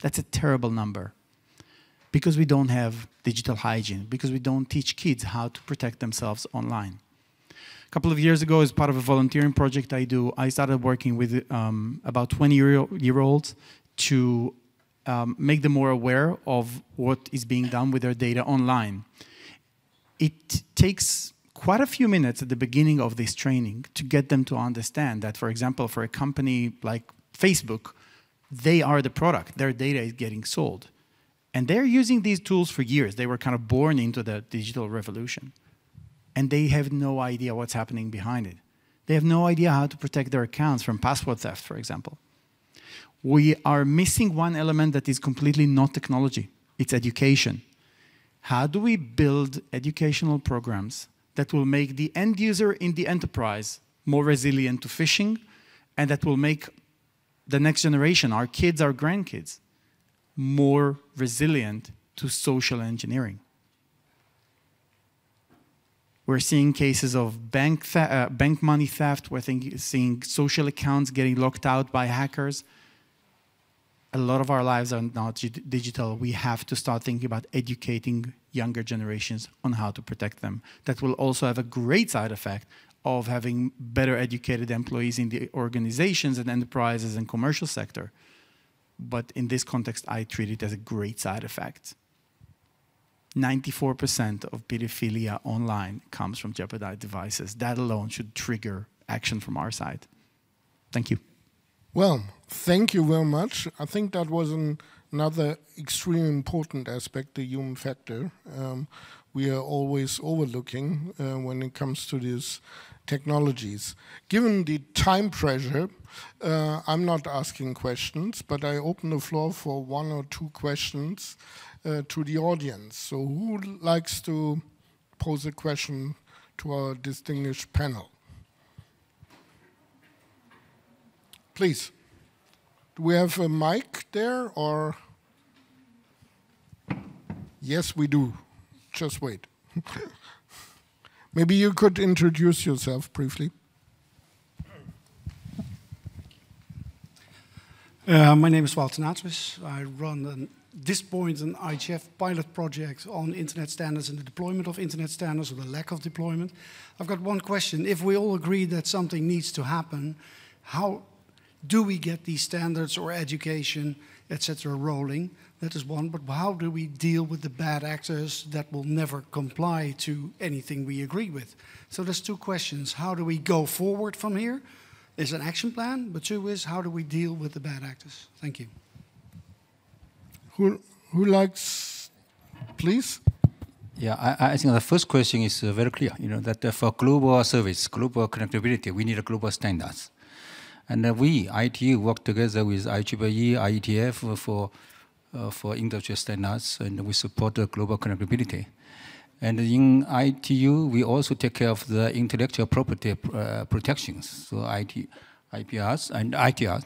Speaker 10: That's a terrible number because we don't have digital hygiene, because we don't teach kids how to protect themselves online. A couple of years ago, as part of a volunteering project I do, I started working with um, about 20 year, year olds to um, make them more aware of what is being done with their data online. It takes quite a few minutes at the beginning of this training to get them to understand that, for example, for a company like Facebook, they are the product, their data is getting sold. And they're using these tools for years. They were kind of born into the digital revolution. And they have no idea what's happening behind it. They have no idea how to protect their accounts from password theft, for example we are missing one element that is completely not technology. It's education. How do we build educational programs that will make the end user in the enterprise more resilient to phishing and that will make the next generation, our kids, our grandkids, more resilient to social engineering? We're seeing cases of bank, uh, bank money theft. We're seeing social accounts getting locked out by hackers a lot of our lives are not digital. We have to start thinking about educating younger generations on how to protect them. That will also have a great side effect of having better educated employees in the organizations and enterprises and commercial sector. But in this context, I treat it as a great side effect. 94% of pedophilia online comes from jeopardized devices. That alone should trigger action from our side. Thank you.
Speaker 1: Well, thank you very much. I think that was an, another extremely important aspect, the human factor. Um, we are always overlooking uh, when it comes to these technologies. Given the time pressure, uh, I'm not asking questions, but I open the floor for one or two questions uh, to the audience. So who likes to pose a question to our distinguished panel? Please. Do we have a mic there or? Yes, we do. Just wait. Maybe you could introduce yourself briefly.
Speaker 11: Uh, my name is Walter Natris. I run an, this point an IGF pilot project on internet standards and the deployment of internet standards or the lack of deployment. I've got one question. If we all agree that something needs to happen, how do we get these standards or education, etc., rolling? That is one. But how do we deal with the bad actors that will never comply to anything we agree with? So there's two questions. How do we go forward from here? Is an action plan, but two is how do we deal with the bad actors? Thank you.
Speaker 1: Who, who likes, please?
Speaker 5: Yeah, I, I, think the first question is uh, very clear. You know that uh, for global service, global connectivity, we need a global standards. And uh, we, ITU, work together with IEEE, IETF for, uh, for industrial standards, and we support the global connectivity. And in ITU, we also take care of the intellectual property uh, protections, so IT, IPRs and ITRs.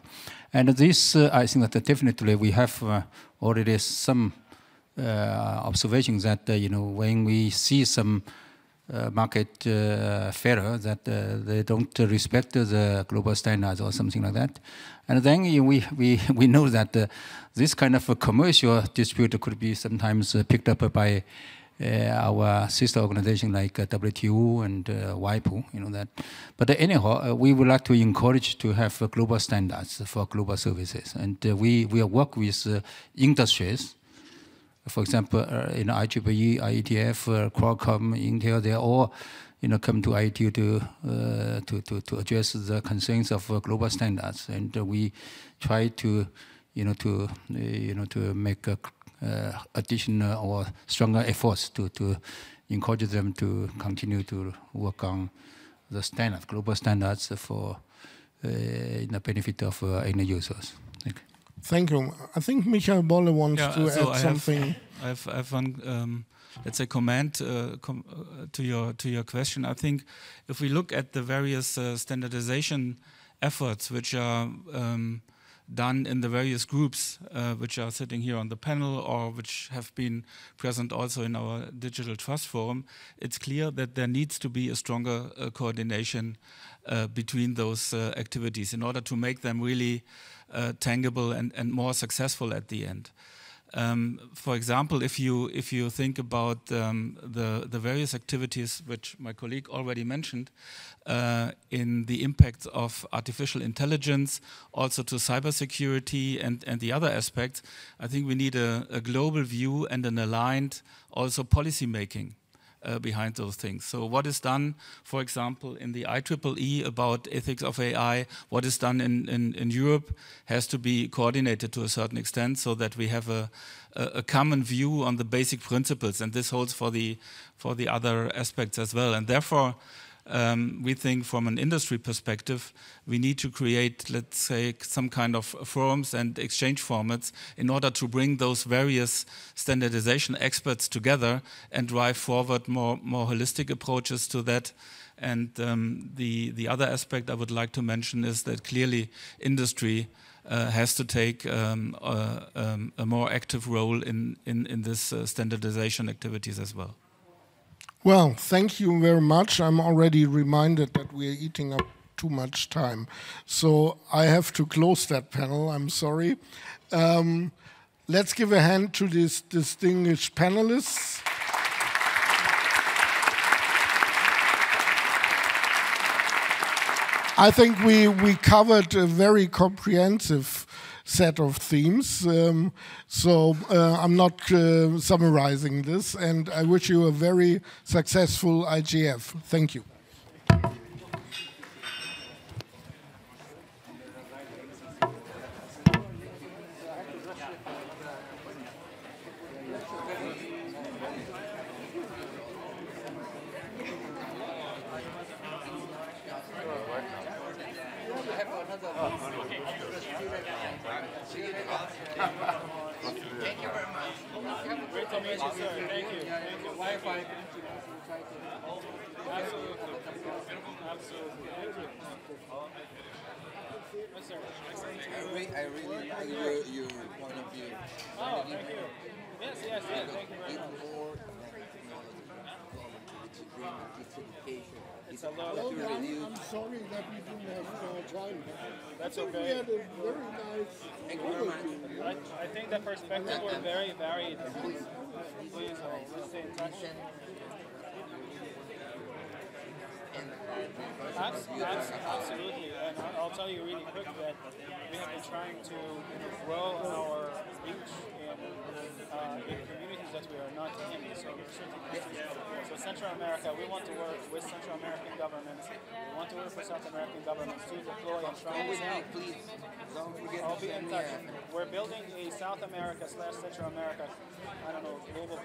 Speaker 5: And this, uh, I think that definitely we have uh, already some uh, observations that, you know, when we see some uh, market uh, fairer that uh, they don't respect the global standards or something like that. And then we, we, we know that uh, this kind of a commercial dispute could be sometimes uh, picked up by uh, our sister organization like WTO and WIPO, you know that. But anyhow, we would like to encourage to have global standards for global services. And we, we work with industries for example, uh, in IEEE, IETF, uh, Qualcomm, Intel, they are all you know, come to ITU to, uh, to, to, to, address the concerns of uh, global standards. And uh, we try to, you know, to, uh, you know, to make additional or stronger efforts to, to encourage them to continue to work on the standard, global standards for in the benefit of end users. Thank you.
Speaker 1: Thank you. I think Michael Bolle wants yeah, to so add
Speaker 8: I
Speaker 1: something.
Speaker 8: Have, I have, I have one, um, let's say, comment uh, com uh, to your to your question. I think if we look at the various uh, standardization efforts which are um, done in the various groups uh, which are sitting here on the panel or which have been present also in our digital trust forum, it's clear that there needs to be a stronger uh, coordination uh, between those activities in order to make them really tangible and, and more successful at the end. Um, for example, if you if you think about um, the the various activities which my colleague already mentioned uh, in the impacts of artificial intelligence, also to cybersecurity and and the other aspects, I think we need a, a global view and an aligned also policy making uh, behind those things. So what is done, for example, in the IEEE about ethics of AI, what is done in, in, in Europe has to be coordinated to a certain extent so that we have a, a, common view on the basic principles. And this holds for the, for the other aspects as well. And therefore, um, we think from an industry perspective, we need to create, let's say, some kind of forums and exchange formats in order to bring those various standardization experts together and drive forward more, more holistic approaches to that. And um, the, the other aspect I would like to mention is that clearly industry uh, has to take um, a, um, a, more active role in, in, in this uh, standardization activities as well.
Speaker 1: Well, thank you very much. I'm already reminded that we are eating up too much time. So I have to close that panel. I'm sorry. Um, let's give a hand to these distinguished panelists. I think we, we covered a very comprehensive set of themes. Um, so uh, I'm not uh, summarizing this, and I wish you a very successful IGF. Thank you.
Speaker 12: Thank you very much.
Speaker 2: Great to meet you, sir. Thank you. Thank you.
Speaker 12: Wi-Fi.
Speaker 2: Absolutely. Absolutely. Thank you. Yes, sir.
Speaker 12: I, re- I really like your, your point of view.
Speaker 2: Oh, thank you. Yes, yes, yes. Thank you very
Speaker 12: It's
Speaker 2: much.
Speaker 12: more than technology. It's agreement, it's education. It's
Speaker 2: a lot
Speaker 12: how
Speaker 2: of-
Speaker 12: to
Speaker 1: I'm,
Speaker 12: reduce.
Speaker 1: I'm sorry that we didn't have uh, time.
Speaker 2: That's
Speaker 1: I think
Speaker 2: okay.
Speaker 1: We had a very nice
Speaker 12: Thank you very much.
Speaker 2: I, I think the perspectives were very varied. Please, uh, let's stay in touch. Abs- abs- Absolutely, and I- I'll tell you really quick that we have been trying to grow our reach in, uh, in communities we are not in. So so Central America, we want to work with Central American governments. We want to work with South American governments to deploy and try
Speaker 12: Come with
Speaker 2: this
Speaker 12: me,
Speaker 2: out.
Speaker 12: please. Don't forget
Speaker 2: I'll be in touch. We're building a South America slash Central America, I don't know, global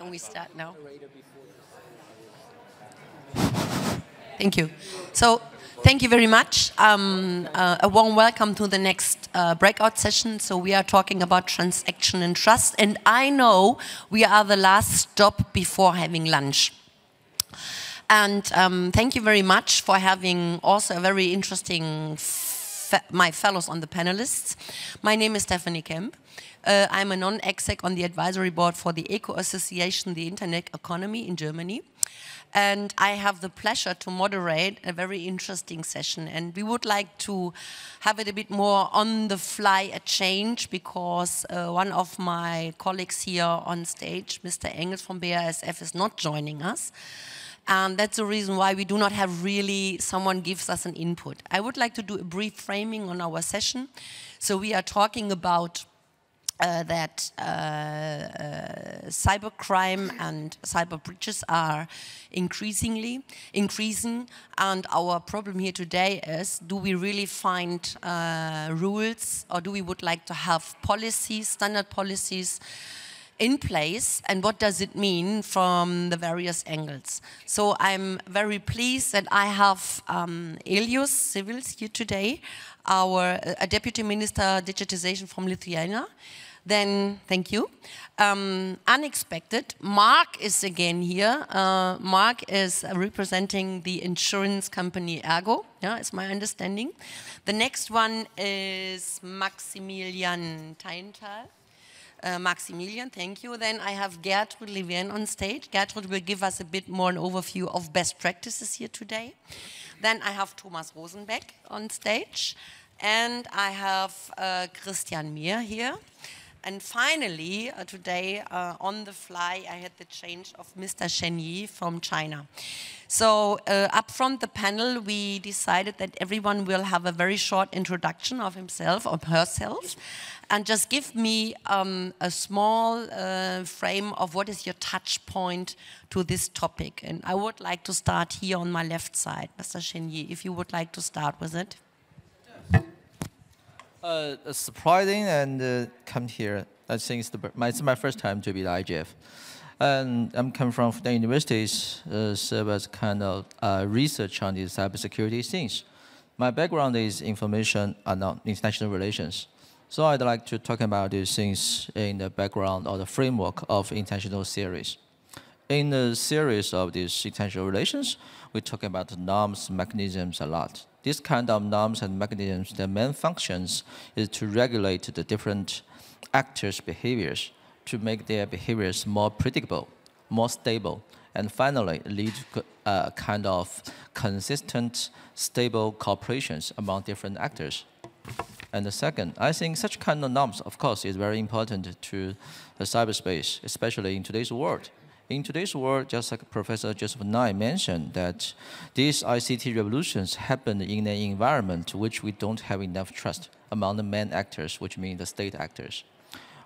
Speaker 13: Can we start now? Thank you. So, thank you very much. Um, uh, a warm welcome to the next uh, breakout session. So, we are talking about transaction and trust. And I know we are the last stop before having lunch. And um, thank you very much for having also a very interesting fe my fellows on the panelists. My name is Stephanie Kemp. Uh, I'm a non-exec on the advisory board for the ECO Association, the Internet Economy in Germany. And I have the pleasure to moderate a very interesting session. And we would like to have it a bit more on the fly a change because uh, one of my colleagues here on stage, Mr. Engels from BASF, is not joining us. And that's the reason why we do not have really someone gives us an input. I would like to do a brief framing on our session. So we are talking about uh, that uh, uh, cybercrime and cyber breaches are increasingly increasing and our problem here today is do we really find uh, rules or do we would like to have policies standard policies in place and what does it mean from the various angles. So I'm very pleased that I have um, Čivilis here today, our uh, Deputy Minister Digitization from Lithuania. Then, thank you. Um, unexpected, Mark is again here. Uh, Mark is representing the insurance company Ergo, yeah, is my understanding. The next one is Maximilian Tayenthal. Uh, Maximilian, thank you. Then I have Gertrude Levin on stage. Gertrude will give us a bit more an overview of best practices here today. Then I have Thomas Rosenbeck on stage. And I have uh, Christian Mier here. And finally, uh, today uh, on the fly, I had the change of Mr. Shen Yi from China. So uh, up front the panel, we decided that everyone will have a very short introduction of himself or herself and just give me um, a small uh, frame of what is your touch point to this topic. And I would like to start here on my left side, Mr. Shen Yi, if you would like to start with it.
Speaker 14: Uh, surprising and uh, come here. I think it's, the, my, it's my first time to be the IGF. And I'm coming from the universities, uh, serve as kind of uh, research on these cybersecurity things. My background is information and international relations. So I'd like to talk about these things in the background or the framework of international series. In the series of these international relations, we talk about norms, mechanisms a lot. This kind of norms and mechanisms, the main functions is to regulate the different actors' behaviors, to make their behaviors more predictable, more stable, and finally lead to a uh, kind of consistent, stable cooperations among different actors. And the second, I think such kind of norms, of course, is very important to the cyberspace, especially in today's world. In today's world, just like Professor Joseph Nye mentioned, that these ICT revolutions happen in an environment which we don't have enough trust among the main actors, which means the state actors.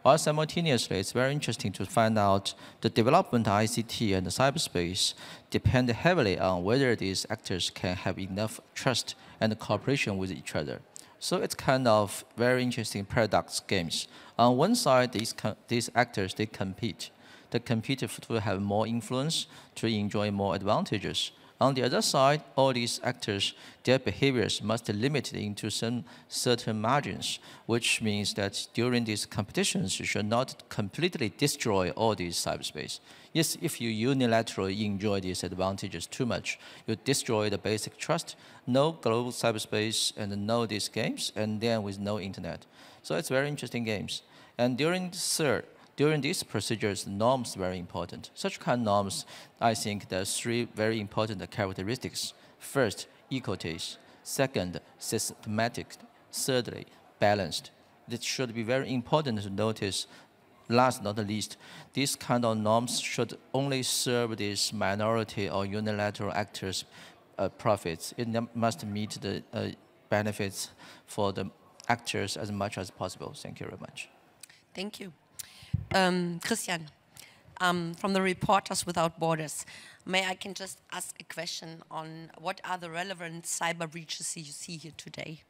Speaker 14: While simultaneously, it's very interesting to find out the development of ICT and the cyberspace depend heavily on whether these actors can have enough trust and cooperation with each other. So it's kind of very interesting paradox games. On one side, these, these actors, they compete. They computer to have more influence, to enjoy more advantages. On the other side, all these actors, their behaviors must be limited into some certain margins, which means that during these competitions, you should not completely destroy all these cyberspace. Yes, if you unilaterally enjoy these advantages too much, you destroy the basic trust, no global cyberspace and no these games, and then with no internet. So it's very interesting games. And during the third, during these procedures, norms very important. Such kind of norms, I think there's three very important characteristics. First, equities. Second, systematic. Thirdly, balanced. It should be very important to notice last not least, these kind of norms should only serve these minority or unilateral actors' uh, profits. It must meet the uh, benefits for the actors as much as possible. Thank you very much.
Speaker 13: Thank you. Um, Christian, um, from the Reporters Without Borders, may I can just ask a question on what are the relevant cyber breaches you see here today?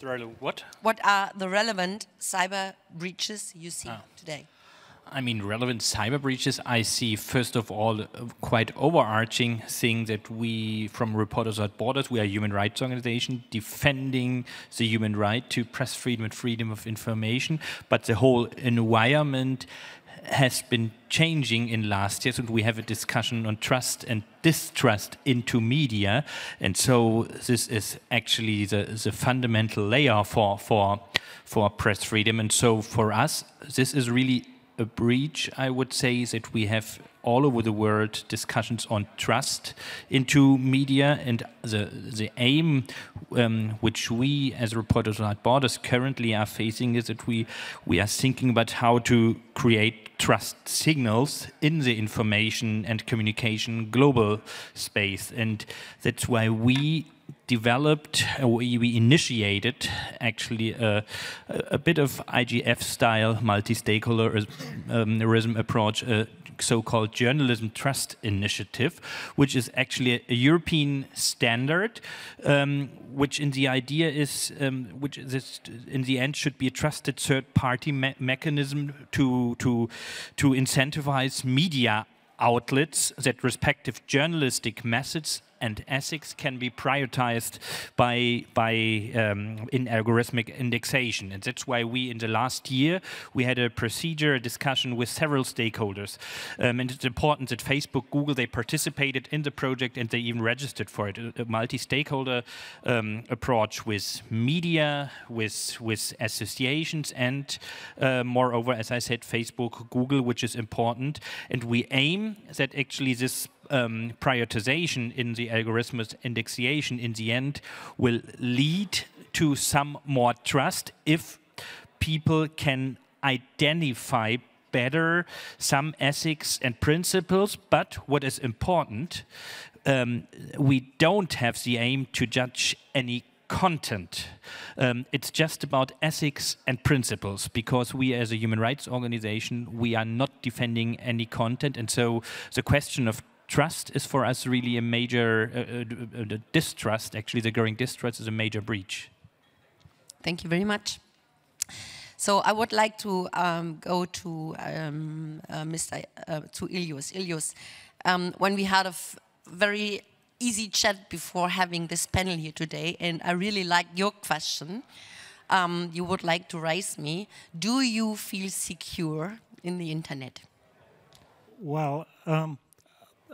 Speaker 3: The relevant what?
Speaker 13: What are the relevant cyber breaches you see
Speaker 3: ah.
Speaker 13: today?
Speaker 15: I mean, relevant cyber breaches, I see first of all quite overarching thing that we, from Reporters Without Borders, we are a human rights organization defending the human right to press freedom and freedom of information. But the whole environment has been changing in last years, and we have a discussion on trust and distrust into media, and so this is actually the, the fundamental layer for for for press freedom. And so for us, this is really a breach. I would say is that we have all over the world discussions on trust into media and the the aim um, which we as reporters without borders currently are facing is that we we are thinking about how to create trust signals in the information and communication global space and that's why we developed, we, we initiated actually a, a, bit of IGF style multi stakeholderism approach, a so-called journalism trust initiative, which is actually a, European standard, um, which in the idea is, um, which this in the end should be a trusted third-party me mechanism to to to incentivize media outlets that respective journalistic methods and ethics can be prioritized by by um, in algorithmic indexation. And that's why we in the last year we had a procedure a discussion with several stakeholders. Um, and it's important that Facebook Google they participated in the project and they even registered for it. A, a multi-stakeholder um, approach with media with with associations and uh, moreover as I said Facebook Google which is important. And we aim that actually this um, prioritization in the algorithmic indexation in the end will lead to some more trust if people can identify better some ethics and principles. But what is important, um, we don't have the aim to judge any content. Um, it's just about ethics and principles because we as a human rights organization, we are not defending any content. And so the question of trust is for us really a major uh, uh, uh distrust. Actually, the growing distrust is a major breach.
Speaker 13: Thank you very much. So I would like to um, go to um, uh, Mr. Uh, to Ilios. Ilios, um, when we had a very easy chat before having this panel here today, and I really like your question. Um, you would like to raise me. Do you feel secure in the internet?
Speaker 16: Well, um,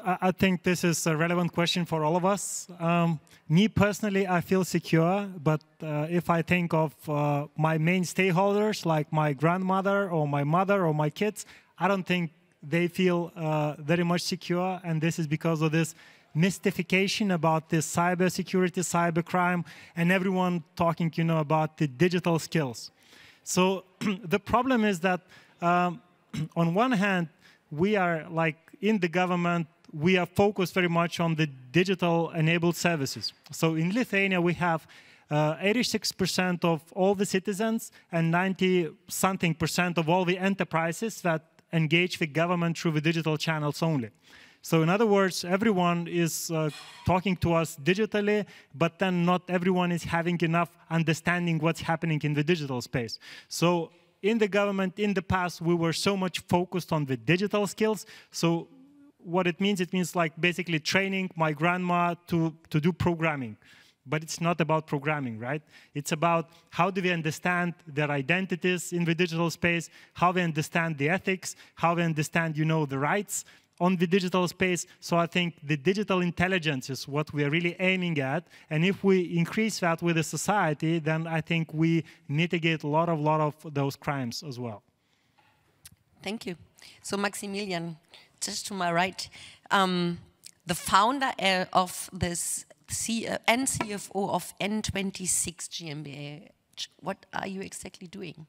Speaker 16: I think this is a relevant question for all of us. Um, me personally, I feel secure, but uh, if I think of uh, my main stakeholders, like my grandmother or my mother or my kids, I don't think they feel uh, very much secure, and this is because of this mystification about this cyber security, cyber crime, and everyone talking, you know, about the digital skills. So the problem is that um, on one hand, we are like in the government we are focused very much on the digital enabled services. So in Lithuania, we have 86% uh, of all the citizens and 90 something percent of all the enterprises that engage with government through the digital channels only. So in other words, everyone is uh, talking to us digitally, but then not everyone is having enough understanding what's happening in the digital space. So in the government, in the past, we were so much focused on the digital skills. So what it means, it means like basically training my grandma to, to do programming. But it's not about programming, right? It's about how do we understand their identities in the digital space, how we understand the ethics, how we understand, you know, the rights on the digital space. So I think the digital intelligence is what we are really aiming at. And if we increase that with the society, then I think we mitigate a lot of, lot of those crimes as well.
Speaker 13: Thank you. So Maximilian, just to my right, um, the founder uh, of this C uh, NCFO of N26 GmbH. What are you exactly doing?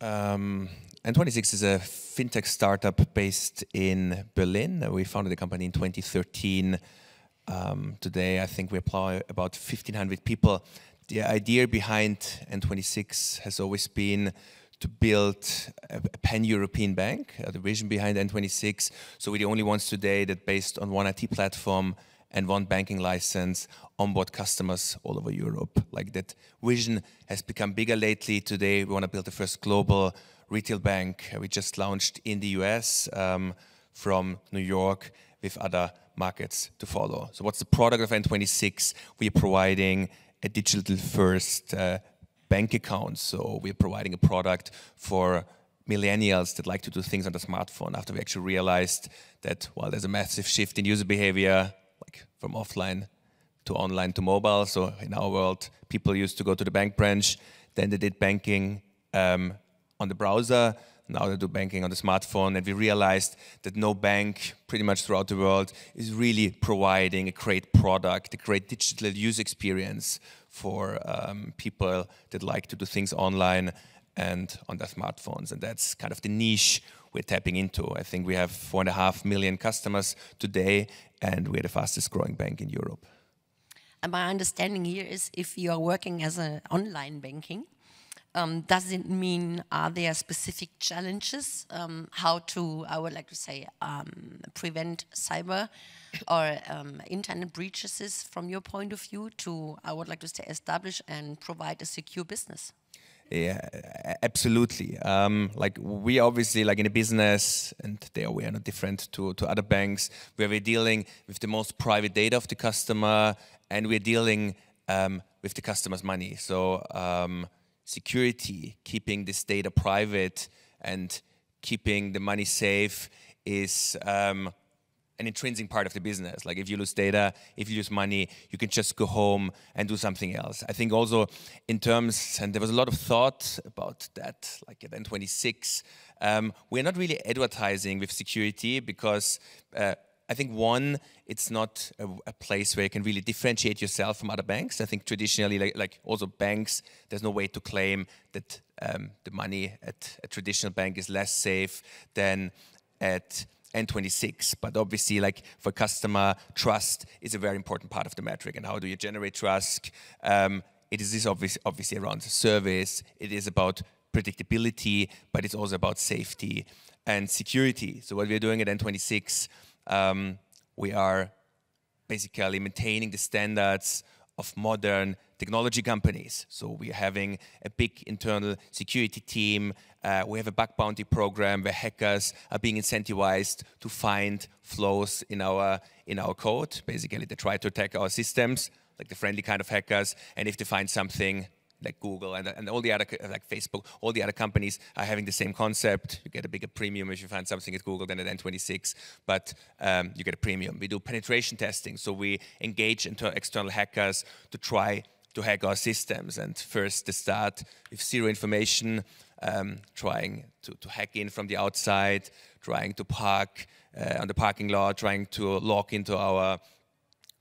Speaker 17: Um, N26 is a fintech startup based in Berlin. We founded the company in 2013. Um, today, I think we employ about 1,500 people. The idea behind N26 has always been to build a pan-European bank, uh, the vision behind N26. So we're the only ones today that based on one IT platform and one banking license onboard customers all over Europe. Like that vision has become bigger lately. Today we want to build the first global retail bank we just launched in the US um, from New York with other markets to follow. So what's the product of N26? We are providing a digital first uh, bank account. So we're providing a product for millennials that like to do things on the smartphone after we actually realized that while there's a massive shift in user behavior, like from offline to online to mobile. So in our world, people used to go to the bank branch, then they did banking um, on the browser, now they do banking on the smartphone. And we realized that no bank, pretty much throughout the world, is really providing a great product, a great digital user experience for um, people that like to do things online and on their smartphones. And that's kind of the niche we're tapping into. I think we have four and a half million customers today, and we're the fastest growing bank in Europe.
Speaker 13: And my understanding here is if you are working as an online banking, um, does it mean are there specific challenges um, how to I would like to say um, prevent cyber or um, internet breaches from your point of view to I would like to say establish and provide a secure business?
Speaker 17: Yeah, absolutely. Um, like we obviously like in a business, and there we are not different to, to other banks, where we're dealing with the most private data of the customer, and we're dealing um, with the customer's money. So security, keeping this data private, and keeping the money safe is um, an intrinsic part of the business. Like if you lose data, if you lose money, you can just go home and do something else. I think also in terms, and there was a lot of thought about that, like at N26, um, we're not really advertising with security because uh, I think one, it's not a, a, place where you can really differentiate yourself from other banks. I think traditionally, like, like also banks, there's no way to claim that um, the money at a traditional bank is less safe than at N26. But obviously, like for customer, trust is a very important part of the metric. And how do you generate trust? Um, it is obviously, obviously around service. It is about predictability, but it's also about safety and security. So what we're doing at N26, um, we are basically maintaining the standards of modern technology companies. So we're having a big internal security team. Uh, we have a bug bounty program where hackers are being incentivized to find flaws in our in our code. Basically, they try to attack our systems, like the friendly kind of hackers. And if they find something like Google and, and all the other, like Facebook, all the other companies are having the same concept. You get a bigger premium if you find something at Google than at N26, but um, you get a premium. We do penetration testing, so we engage external hackers to try to hack our systems. And first, they start with zero information, um, trying to, to hack in from the outside, trying to park uh, on the parking lot, trying to log into our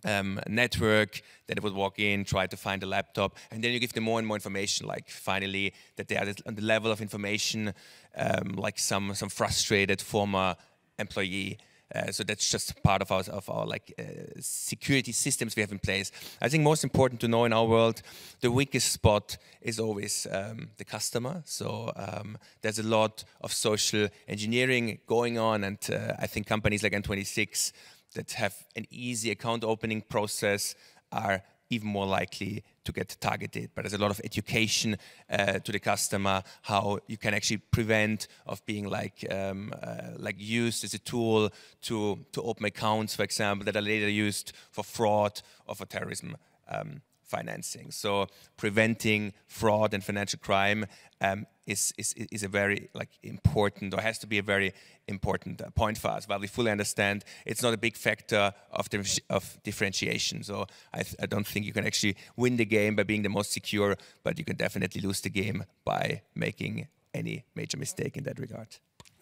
Speaker 17: um, network, then it would walk in, try to find a laptop, and then you give them more and more information, like finally that they are on the level of information, um, like some, some frustrated former employee. Uh, so that's just part of our, of our like uh, security systems we have in place. I think most important to know in our world, the weakest spot is always um, the customer. So um, there's a lot of social engineering going on, and uh, I think companies like N26 that have an easy account opening process are even more likely to get targeted. But there's a lot of education uh, to the customer how you can actually prevent of being like um, uh, like used as a tool to to open accounts, for example, that are later used for fraud or for terrorism. Um, financing. So preventing fraud and financial crime um, is, is, is a very like important or has to be a very important uh, point for us. While we fully understand it's not a big factor of, of differentiation. So I, I don't think you can actually win the game by being the most secure, but you can definitely lose the game by making any major mistake in that regard.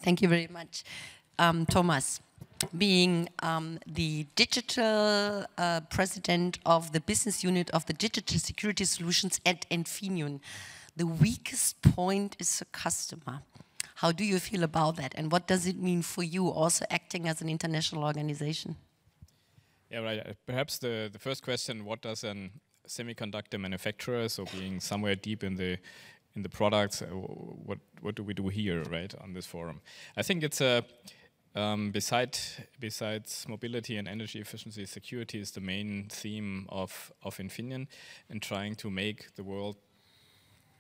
Speaker 13: Thank you very much. Um, Thomas being um, the digital uh, president of the business unit of the digital security solutions at Infineon. The weakest point is the customer. How do you feel about that? And what does it mean for you also acting as an international organization?
Speaker 18: Yeah, right. Uh, perhaps the, the first question, what does a semiconductor manufacturer, so being somewhere deep in the in the products, uh, what what do we do here, right, on this forum? I think it's a um, beside, besides mobility and energy efficiency, security is the main theme of, of Infineon and trying to make the world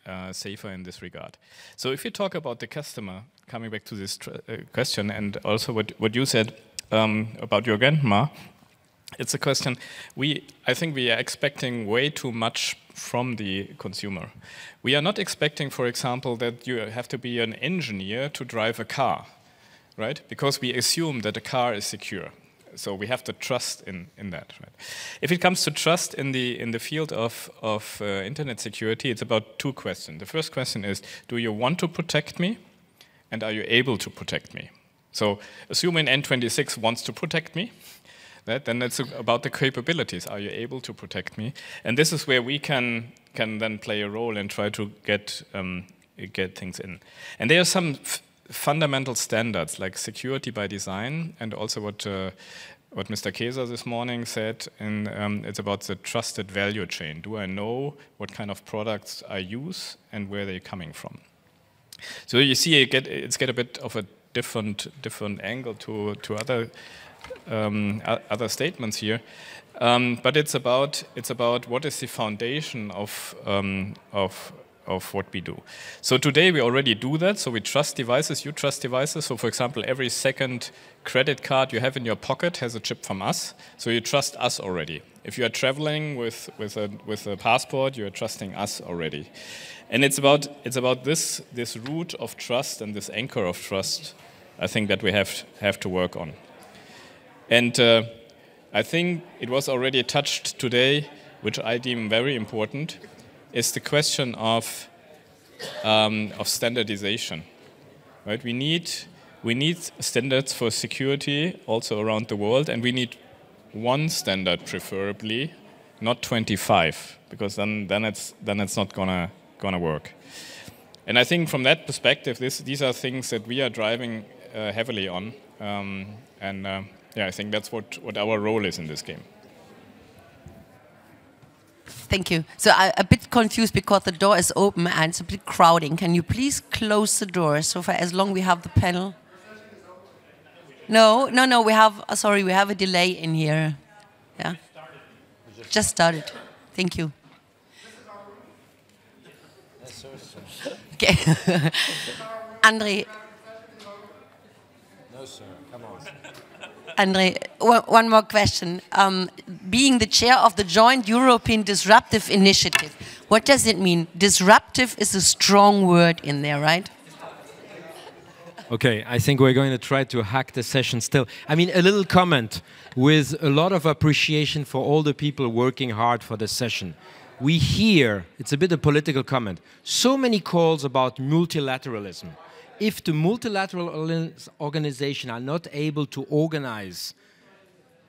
Speaker 18: uh, safer in this regard. So if you talk about the customer, coming back to this uh, question, and also what, what you said um, about your grandma, it's a question we i think we are expecting way too much from the consumer. We are not expecting for example that you have to be an engineer to drive a car right? Because we assume that a car is secure so we have to trust in, in that right if it comes to trust in the in the field of, of uh, internet security it's about two questions the first question is do you want to protect me and are you able to protect me so assuming N26 wants to protect me then it's about the capabilities. Are you able to protect me? And this is where we can can then play a role and try to get um, get things in. And there are some fundamental standards like security by design, and also what. Uh, what Mr. Kaeser this morning said, and um, it's about the trusted value chain. Do I know what kind of products I use and where they're coming from? So you see, it get, it's get a bit of a different different angle to to other um, other statements here. Um, but it's about it's about what is the foundation of um, of of what we do. So today we already do that. So we trust devices. You trust devices. So for example, every second credit card you have in your pocket has a chip from us. So you trust us already. If you are traveling with with a with a passport, you are trusting us already. And it's about it's about this this root of trust and this anchor of trust. I think that we have have to work on. And uh, I think it was already touched today, which I deem very important, is the question of, um, of standardization. Right? We need, we need standards for security also around the world, and we need one standard preferably, not 25, because then, then, it's, then it's not gonna, gonna work. And I think from that perspective, this, these are things that we are driving uh, heavily on. Um, and uh, yeah, I think that's what, what our role is in this game.
Speaker 13: Thank you. So I'm a bit confused because the door is open and it's a bit crowding. Can you please close the door so for as long we have the panel? No, no, no. We have. Uh, sorry, we have a delay in here. Yeah. Just started. Thank you. Okay. Andre.
Speaker 19: No, sir. Come on.
Speaker 13: Andre, one more question. Um, being the chair of the Joint European Disruptive Initiative, what does it mean? Disruptive is a strong word in there, right?
Speaker 19: Okay, I think we're going to try to hack the session still. I mean, a little comment with a lot of appreciation for all the people working hard for the session. We hear, it's a bit a political comment, so many calls about multilateralism if the multilateral organizations are not able to organize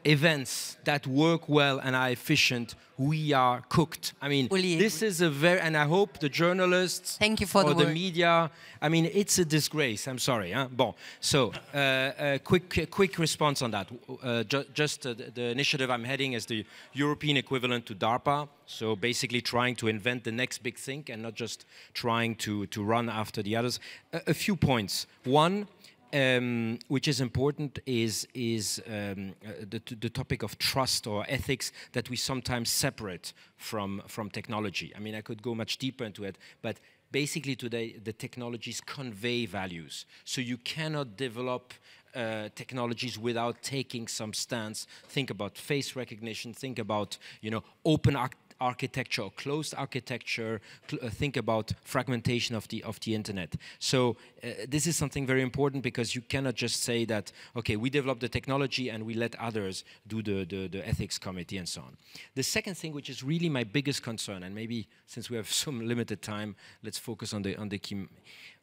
Speaker 19: events that work well and are efficient, we are cooked. I mean, this is a very, and I hope the journalists,
Speaker 13: thank you for
Speaker 19: or
Speaker 13: the,
Speaker 19: the media. I mean, it's a disgrace. I'm sorry. Huh? Bon, so uh, a quick, quick response on that. Uh, ju just uh, the, the initiative I'm heading is the European equivalent to DARPA. So basically, trying to invent the next big thing and not just trying to to run after the others. a, a few points. One um, which is important is, is um, uh, the, the topic of trust or ethics that we sometimes separate from, from technology. I mean, I could go much deeper into it, but basically today the technologies convey values. So you cannot develop uh, technologies without taking some stance. Think about face recognition, think about, you know, open architecture or closed architecture, cl uh, think about fragmentation of the, of the internet. So uh, this is something very important because you cannot just say that, okay, we develop the technology and we let others do the, the, the ethics committee and so on. The second thing, which is really my biggest concern, and maybe since we have some limited time, let's focus on the, on the key.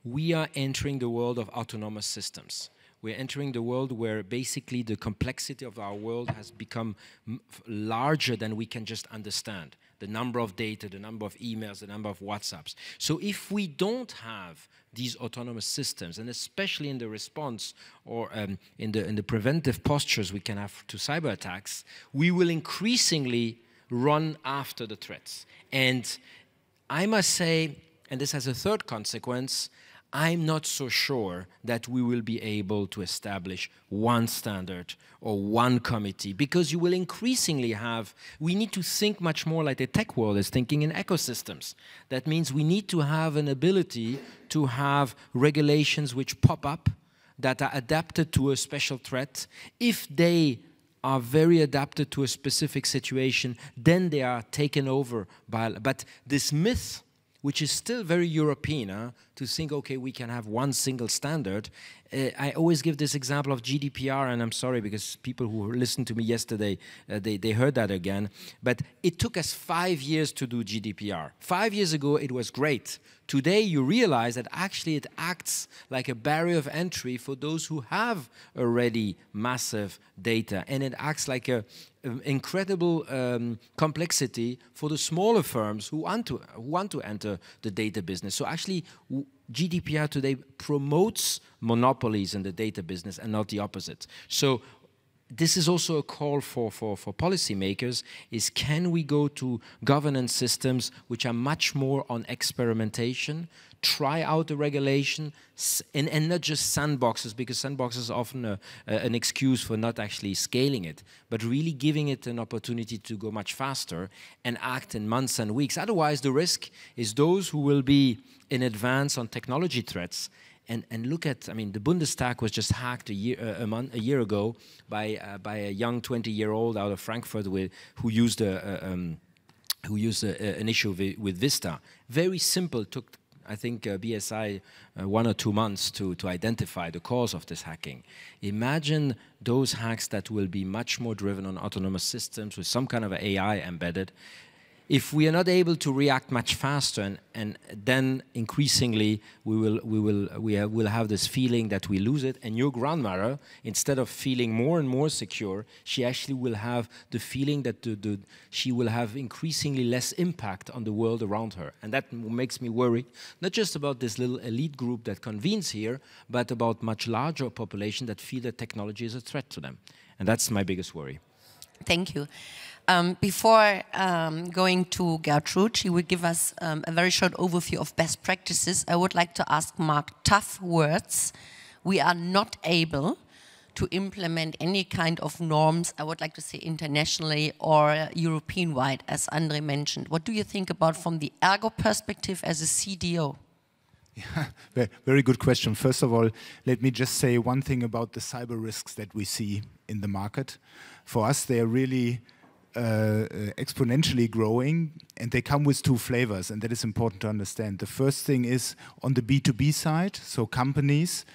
Speaker 19: We are entering the world of autonomous systems we're entering the world where basically the complexity of our world has become larger than we can just understand the number of data, the number of emails, the number of WhatsApps. So if we don't have these autonomous systems, and especially in the response or um, in, the, in the preventive postures we can have to cyber attacks, we will increasingly run after the threats. And I must say, and this has a third consequence, I'm not so sure that we will be able to establish one standard or one committee because you will increasingly have, we need to think much more like the tech world is thinking in ecosystems. That means we need to have an ability to have regulations which pop up that are adapted to a special threat. If they are very adapted to a specific situation, then they are taken over by, but this myth which is still very European, to think, okay, we can have one single standard. Uh, I always give this example of GDPR, and I'm sorry because people who listened to me yesterday, uh, they, they heard that again. But it took us five years to do GDPR. Five years ago, it was great. Today, you realize that actually it acts like a barrier of entry for those who have already massive data, and it acts like a, incredible um, complexity for the smaller firms who want to who want to enter the data business. So actually, GDPR today promotes monopolies in the data business and not the opposite. So this is also a call for, for, for policymakers is can we go to governance systems which are much more on experimentation, try out the regulation, and, and not just sandboxes, because sandboxes are often a, a, an excuse for not actually scaling it, but really giving it an opportunity to go much faster and act in months and weeks. Otherwise, the risk is those who will be in advance on technology threats and, and look at, I mean, the Bundestag was just hacked a year, uh, a, month, a year ago by, uh, by a young 20-year-old out of Frankfurt with, who used, a, a um, who used an issue with, with, Vista. Very simple, took, I think, uh, BSI uh, one or two months to, to identify the cause of this hacking. Imagine those hacks that will be much more driven on autonomous systems with some kind of AI embedded if we are not able to react much faster and, and then increasingly we will we will we have, will have this feeling that we lose it. And your grandmother instead of feeling more and more secure she actually will have the feeling that the, the, she will have increasingly less impact on the world around her. And that makes me worry not just about this little elite group that convenes here but about much larger population that feel that technology is a threat to them. And that's my biggest worry.
Speaker 13: Thank you um, before um, going to Gertrude, she will give us um, a very short overview of best practices. I would like to ask Mark tough words. We are not able to implement any kind of norms, I would like to say internationally or European wide, as Andre mentioned. What do you think about from the ERGO perspective as a CDO?
Speaker 20: Yeah, very good question. First of all, let me just say one thing about the cyber risks that we see in the market. For us, they are really Uh, uh, exponentially growing and they come with two flavors and that is important to understand. The first thing is on the B2B side, so companies,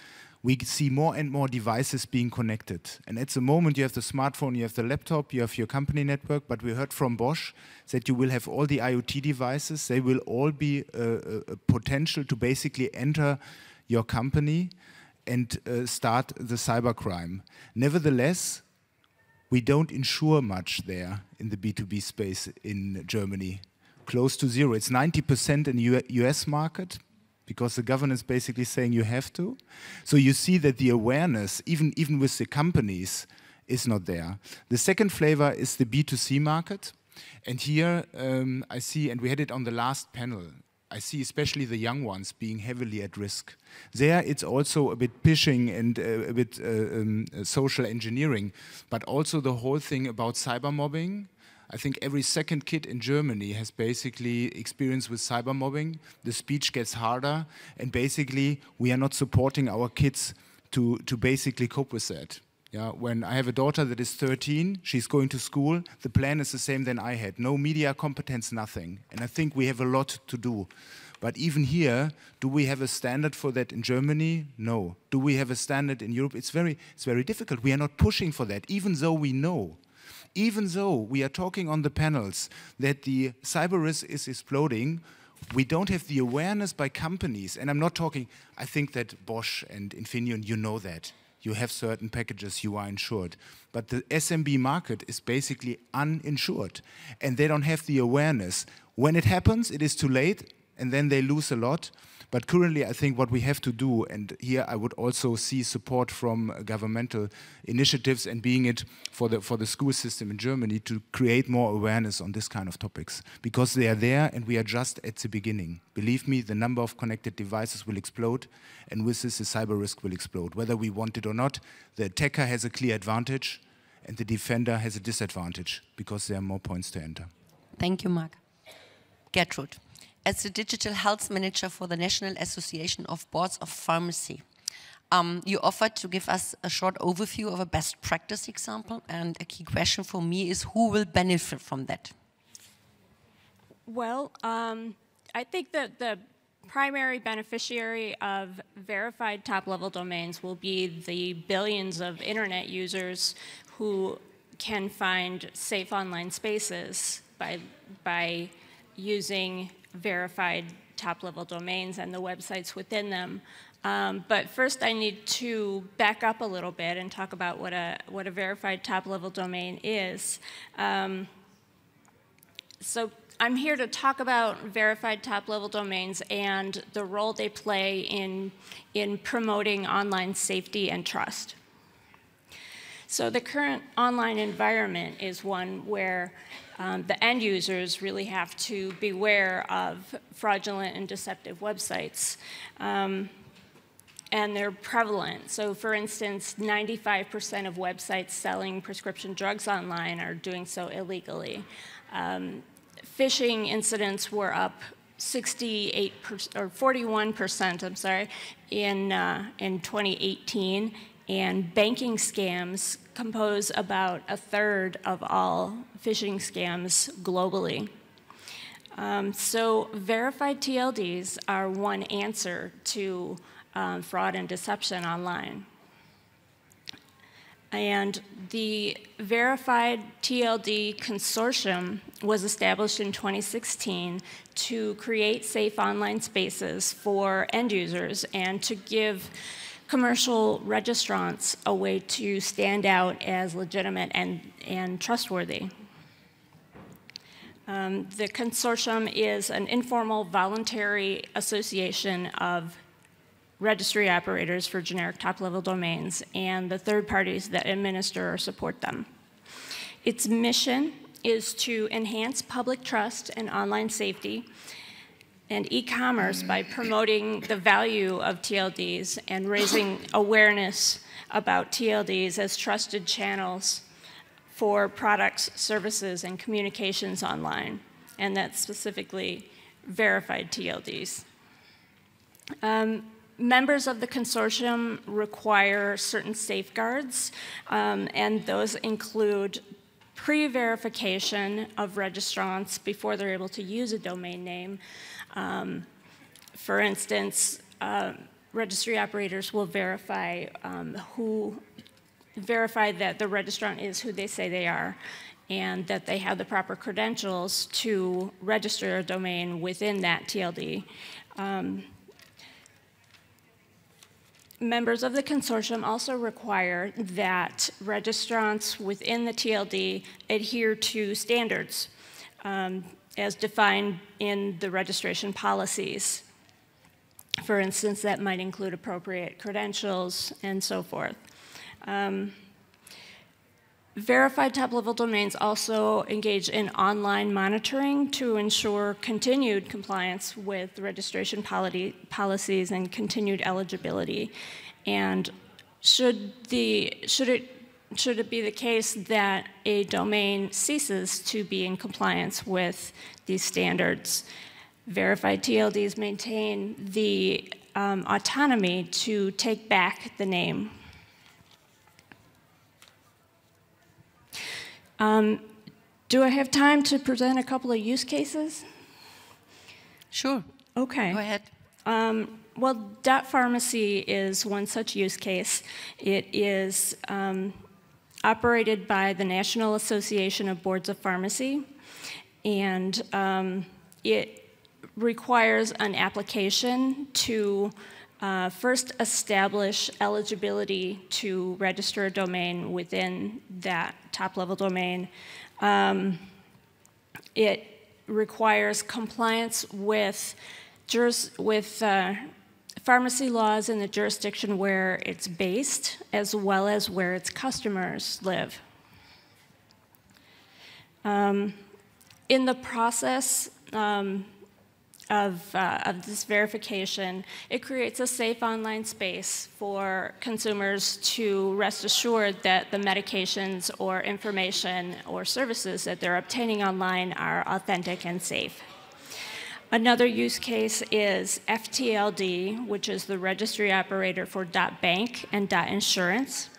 Speaker 20: we see more and more devices being connected. And at the moment you have the smartphone, you have the laptop, you have your company network, but we heard from Bosch that you will have all the IoT devices. They will all be a, a potential to basically enter your company and uh, start the cybercrime. Nevertheless, we don't insure much there in the B2B space in Germany. Close to zero. It's 90% in the US market because the government is basically saying you have to. So you see that the awareness, even, even with the companies, is not there. The second flavor is the B2C market. And here um, I see, and we had it on the last panel, I see especially the young ones being heavily at risk. There it's also a bit phishing and uh, a bit uh, um, social engineering, but also the whole thing about cyber mobbing. I think every second kid in Germany has basically experience with cyber mobbing. The speech gets harder, and basically we are not supporting our kids to, to basically cope with that. Yeah, when I have a daughter that is 13, she's going to school, the plan is the same than I had. No media competence, nothing. And I think we have a lot to do. But even here, do we have a standard for that in Germany? No. Do we have a standard in Europe? It's very, it's very difficult. We are not pushing for that, even though we know. Even though we are talking on the panels that the cyber risk is exploding, we don't have the awareness by companies. And I'm not talking, I think that Bosch and Infineon, you know that you have certain packages, you are insured. But the SMB market is basically uninsured, and they don't have the awareness. When it happens, it is too late, and then they lose a lot. But currently, I think what we have to do, and here I would also see support from governmental initiatives and being it for the for the school system in Germany to create more awareness on this kind of topics because they are there and we are just at the beginning. Believe me, the number of connected devices will explode, and with this, the cyber risk will explode. Whether we want it or not, the attacker has a clear advantage, and the defender has a disadvantage because there are more points to enter.
Speaker 13: Thank you, Mark. Gertrude as the digital health manager for the National Association of Boards of Pharmacy. Um, you offered to give us a short overview of a best practice example, and a key question for me is who will benefit from that?
Speaker 21: Well, um, I think that the primary beneficiary of verified top level domains will be the billions of internet users who can find safe online spaces by, by using verified top level domains and the websites within them. Um, but first I need to back up a little bit and talk about what a, what a verified top level domain is. Um, so I'm here to talk about verified top level domains and the role they play in, in promoting online safety and trust. So the current online environment is one where um, the end users really have to beware of fraudulent and deceptive websites. Um, and they're prevalent. So, for instance, 95% of websites selling prescription drugs online are doing so illegally. Um, phishing incidents were up 68% or 41 percent. I'm sorry, in uh, in 2018, and banking scams compose about a third of all phishing scams globally. Um, so verified TLDs are one answer to um, fraud and deception online. And the Verified TLD Consortium was established in 2016 to create safe online spaces for end users and to give commercial registrants a way to stand out as legitimate and, and trustworthy. Um, the consortium is an informal voluntary association of registry operators for generic top-level domains and the third parties that administer or support them. Its mission is to enhance public trust and online safety and e-commerce by promoting the value of TLDs and raising awareness about TLDs as trusted channels for products, services, and communications online, and that's specifically verified TLDs. Um, members of the consortium require certain safeguards, um, and those include pre-verification of registrants before they're able to use a domain name, um, for instance, uh, registry operators will verify um, who, verify that the registrant is who they say they are and that they have the proper credentials to register a domain within that TLD. Um, members of the consortium also require that registrants within the TLD adhere to standards. Um, as defined in the registration policies. For instance, that might include appropriate credentials and so forth. Um, verified top-level domains also engage in online monitoring to ensure continued compliance with registration policies and continued eligibility. And should, the, should it should it be the case that a domain ceases to be in compliance with these standards, verified TLDs maintain the um, autonomy to take back the name. Um, do I have time to present a couple of use cases?
Speaker 13: Sure.
Speaker 21: Okay.
Speaker 13: Go ahead.
Speaker 21: Um, well, dot pharmacy is one such use case. It is um, operated by the National Association of Boards of Pharmacy, and um, it requires an application to uh, first establish eligibility to register a domain within that top level domain. Um, it requires compliance with with uh, pharmacy laws in the jurisdiction where it's based, as well as where its customers live. Um, in the process um, of, uh, of this verification, it creates a safe online space for consumers to rest assured that the medications or information or services that they're obtaining online are authentic and safe. Another use case is FTLD, which is the registry operator for .bank and .insurance.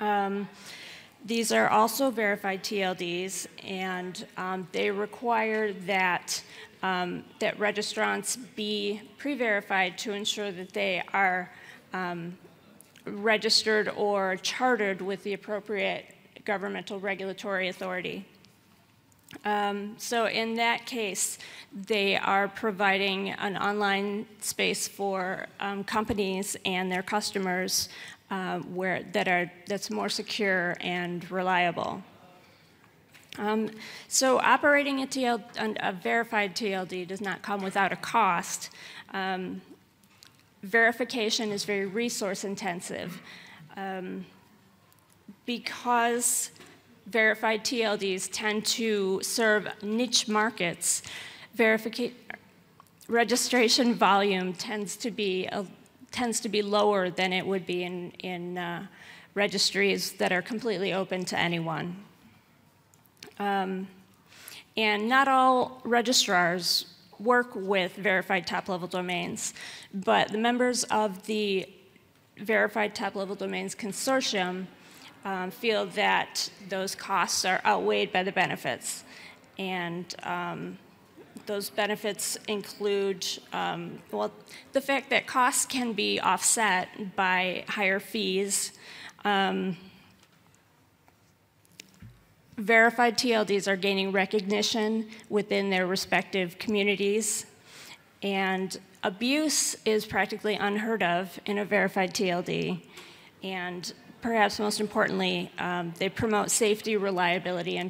Speaker 21: Um, these are also verified TLDs, and um, they require that, um, that registrants be pre-verified to ensure that they are um, registered or chartered with the appropriate governmental regulatory authority. Um, so in that case, they are providing an online space for um, companies and their customers uh, where, that are, that's more secure and reliable. Um, so operating a, TL, a, verified TLD does not come without a cost. Um, verification is very resource intensive. Um, because verified TLDs tend to serve niche markets, verification registration volume tends to be a, tends to be lower than it would be in, in uh, registries that are completely open to anyone. Um, and not all registrars work with verified top-level domains, but the members of the Verified Top-Level Domains Consortium um, feel that those costs are outweighed by the benefits. And um, those benefits include, um, well, the fact that costs can be offset by higher fees. Um, verified TLDs are gaining recognition within their respective communities. And abuse is practically unheard of in a verified TLD. And perhaps most importantly, um, they promote safety, reliability, and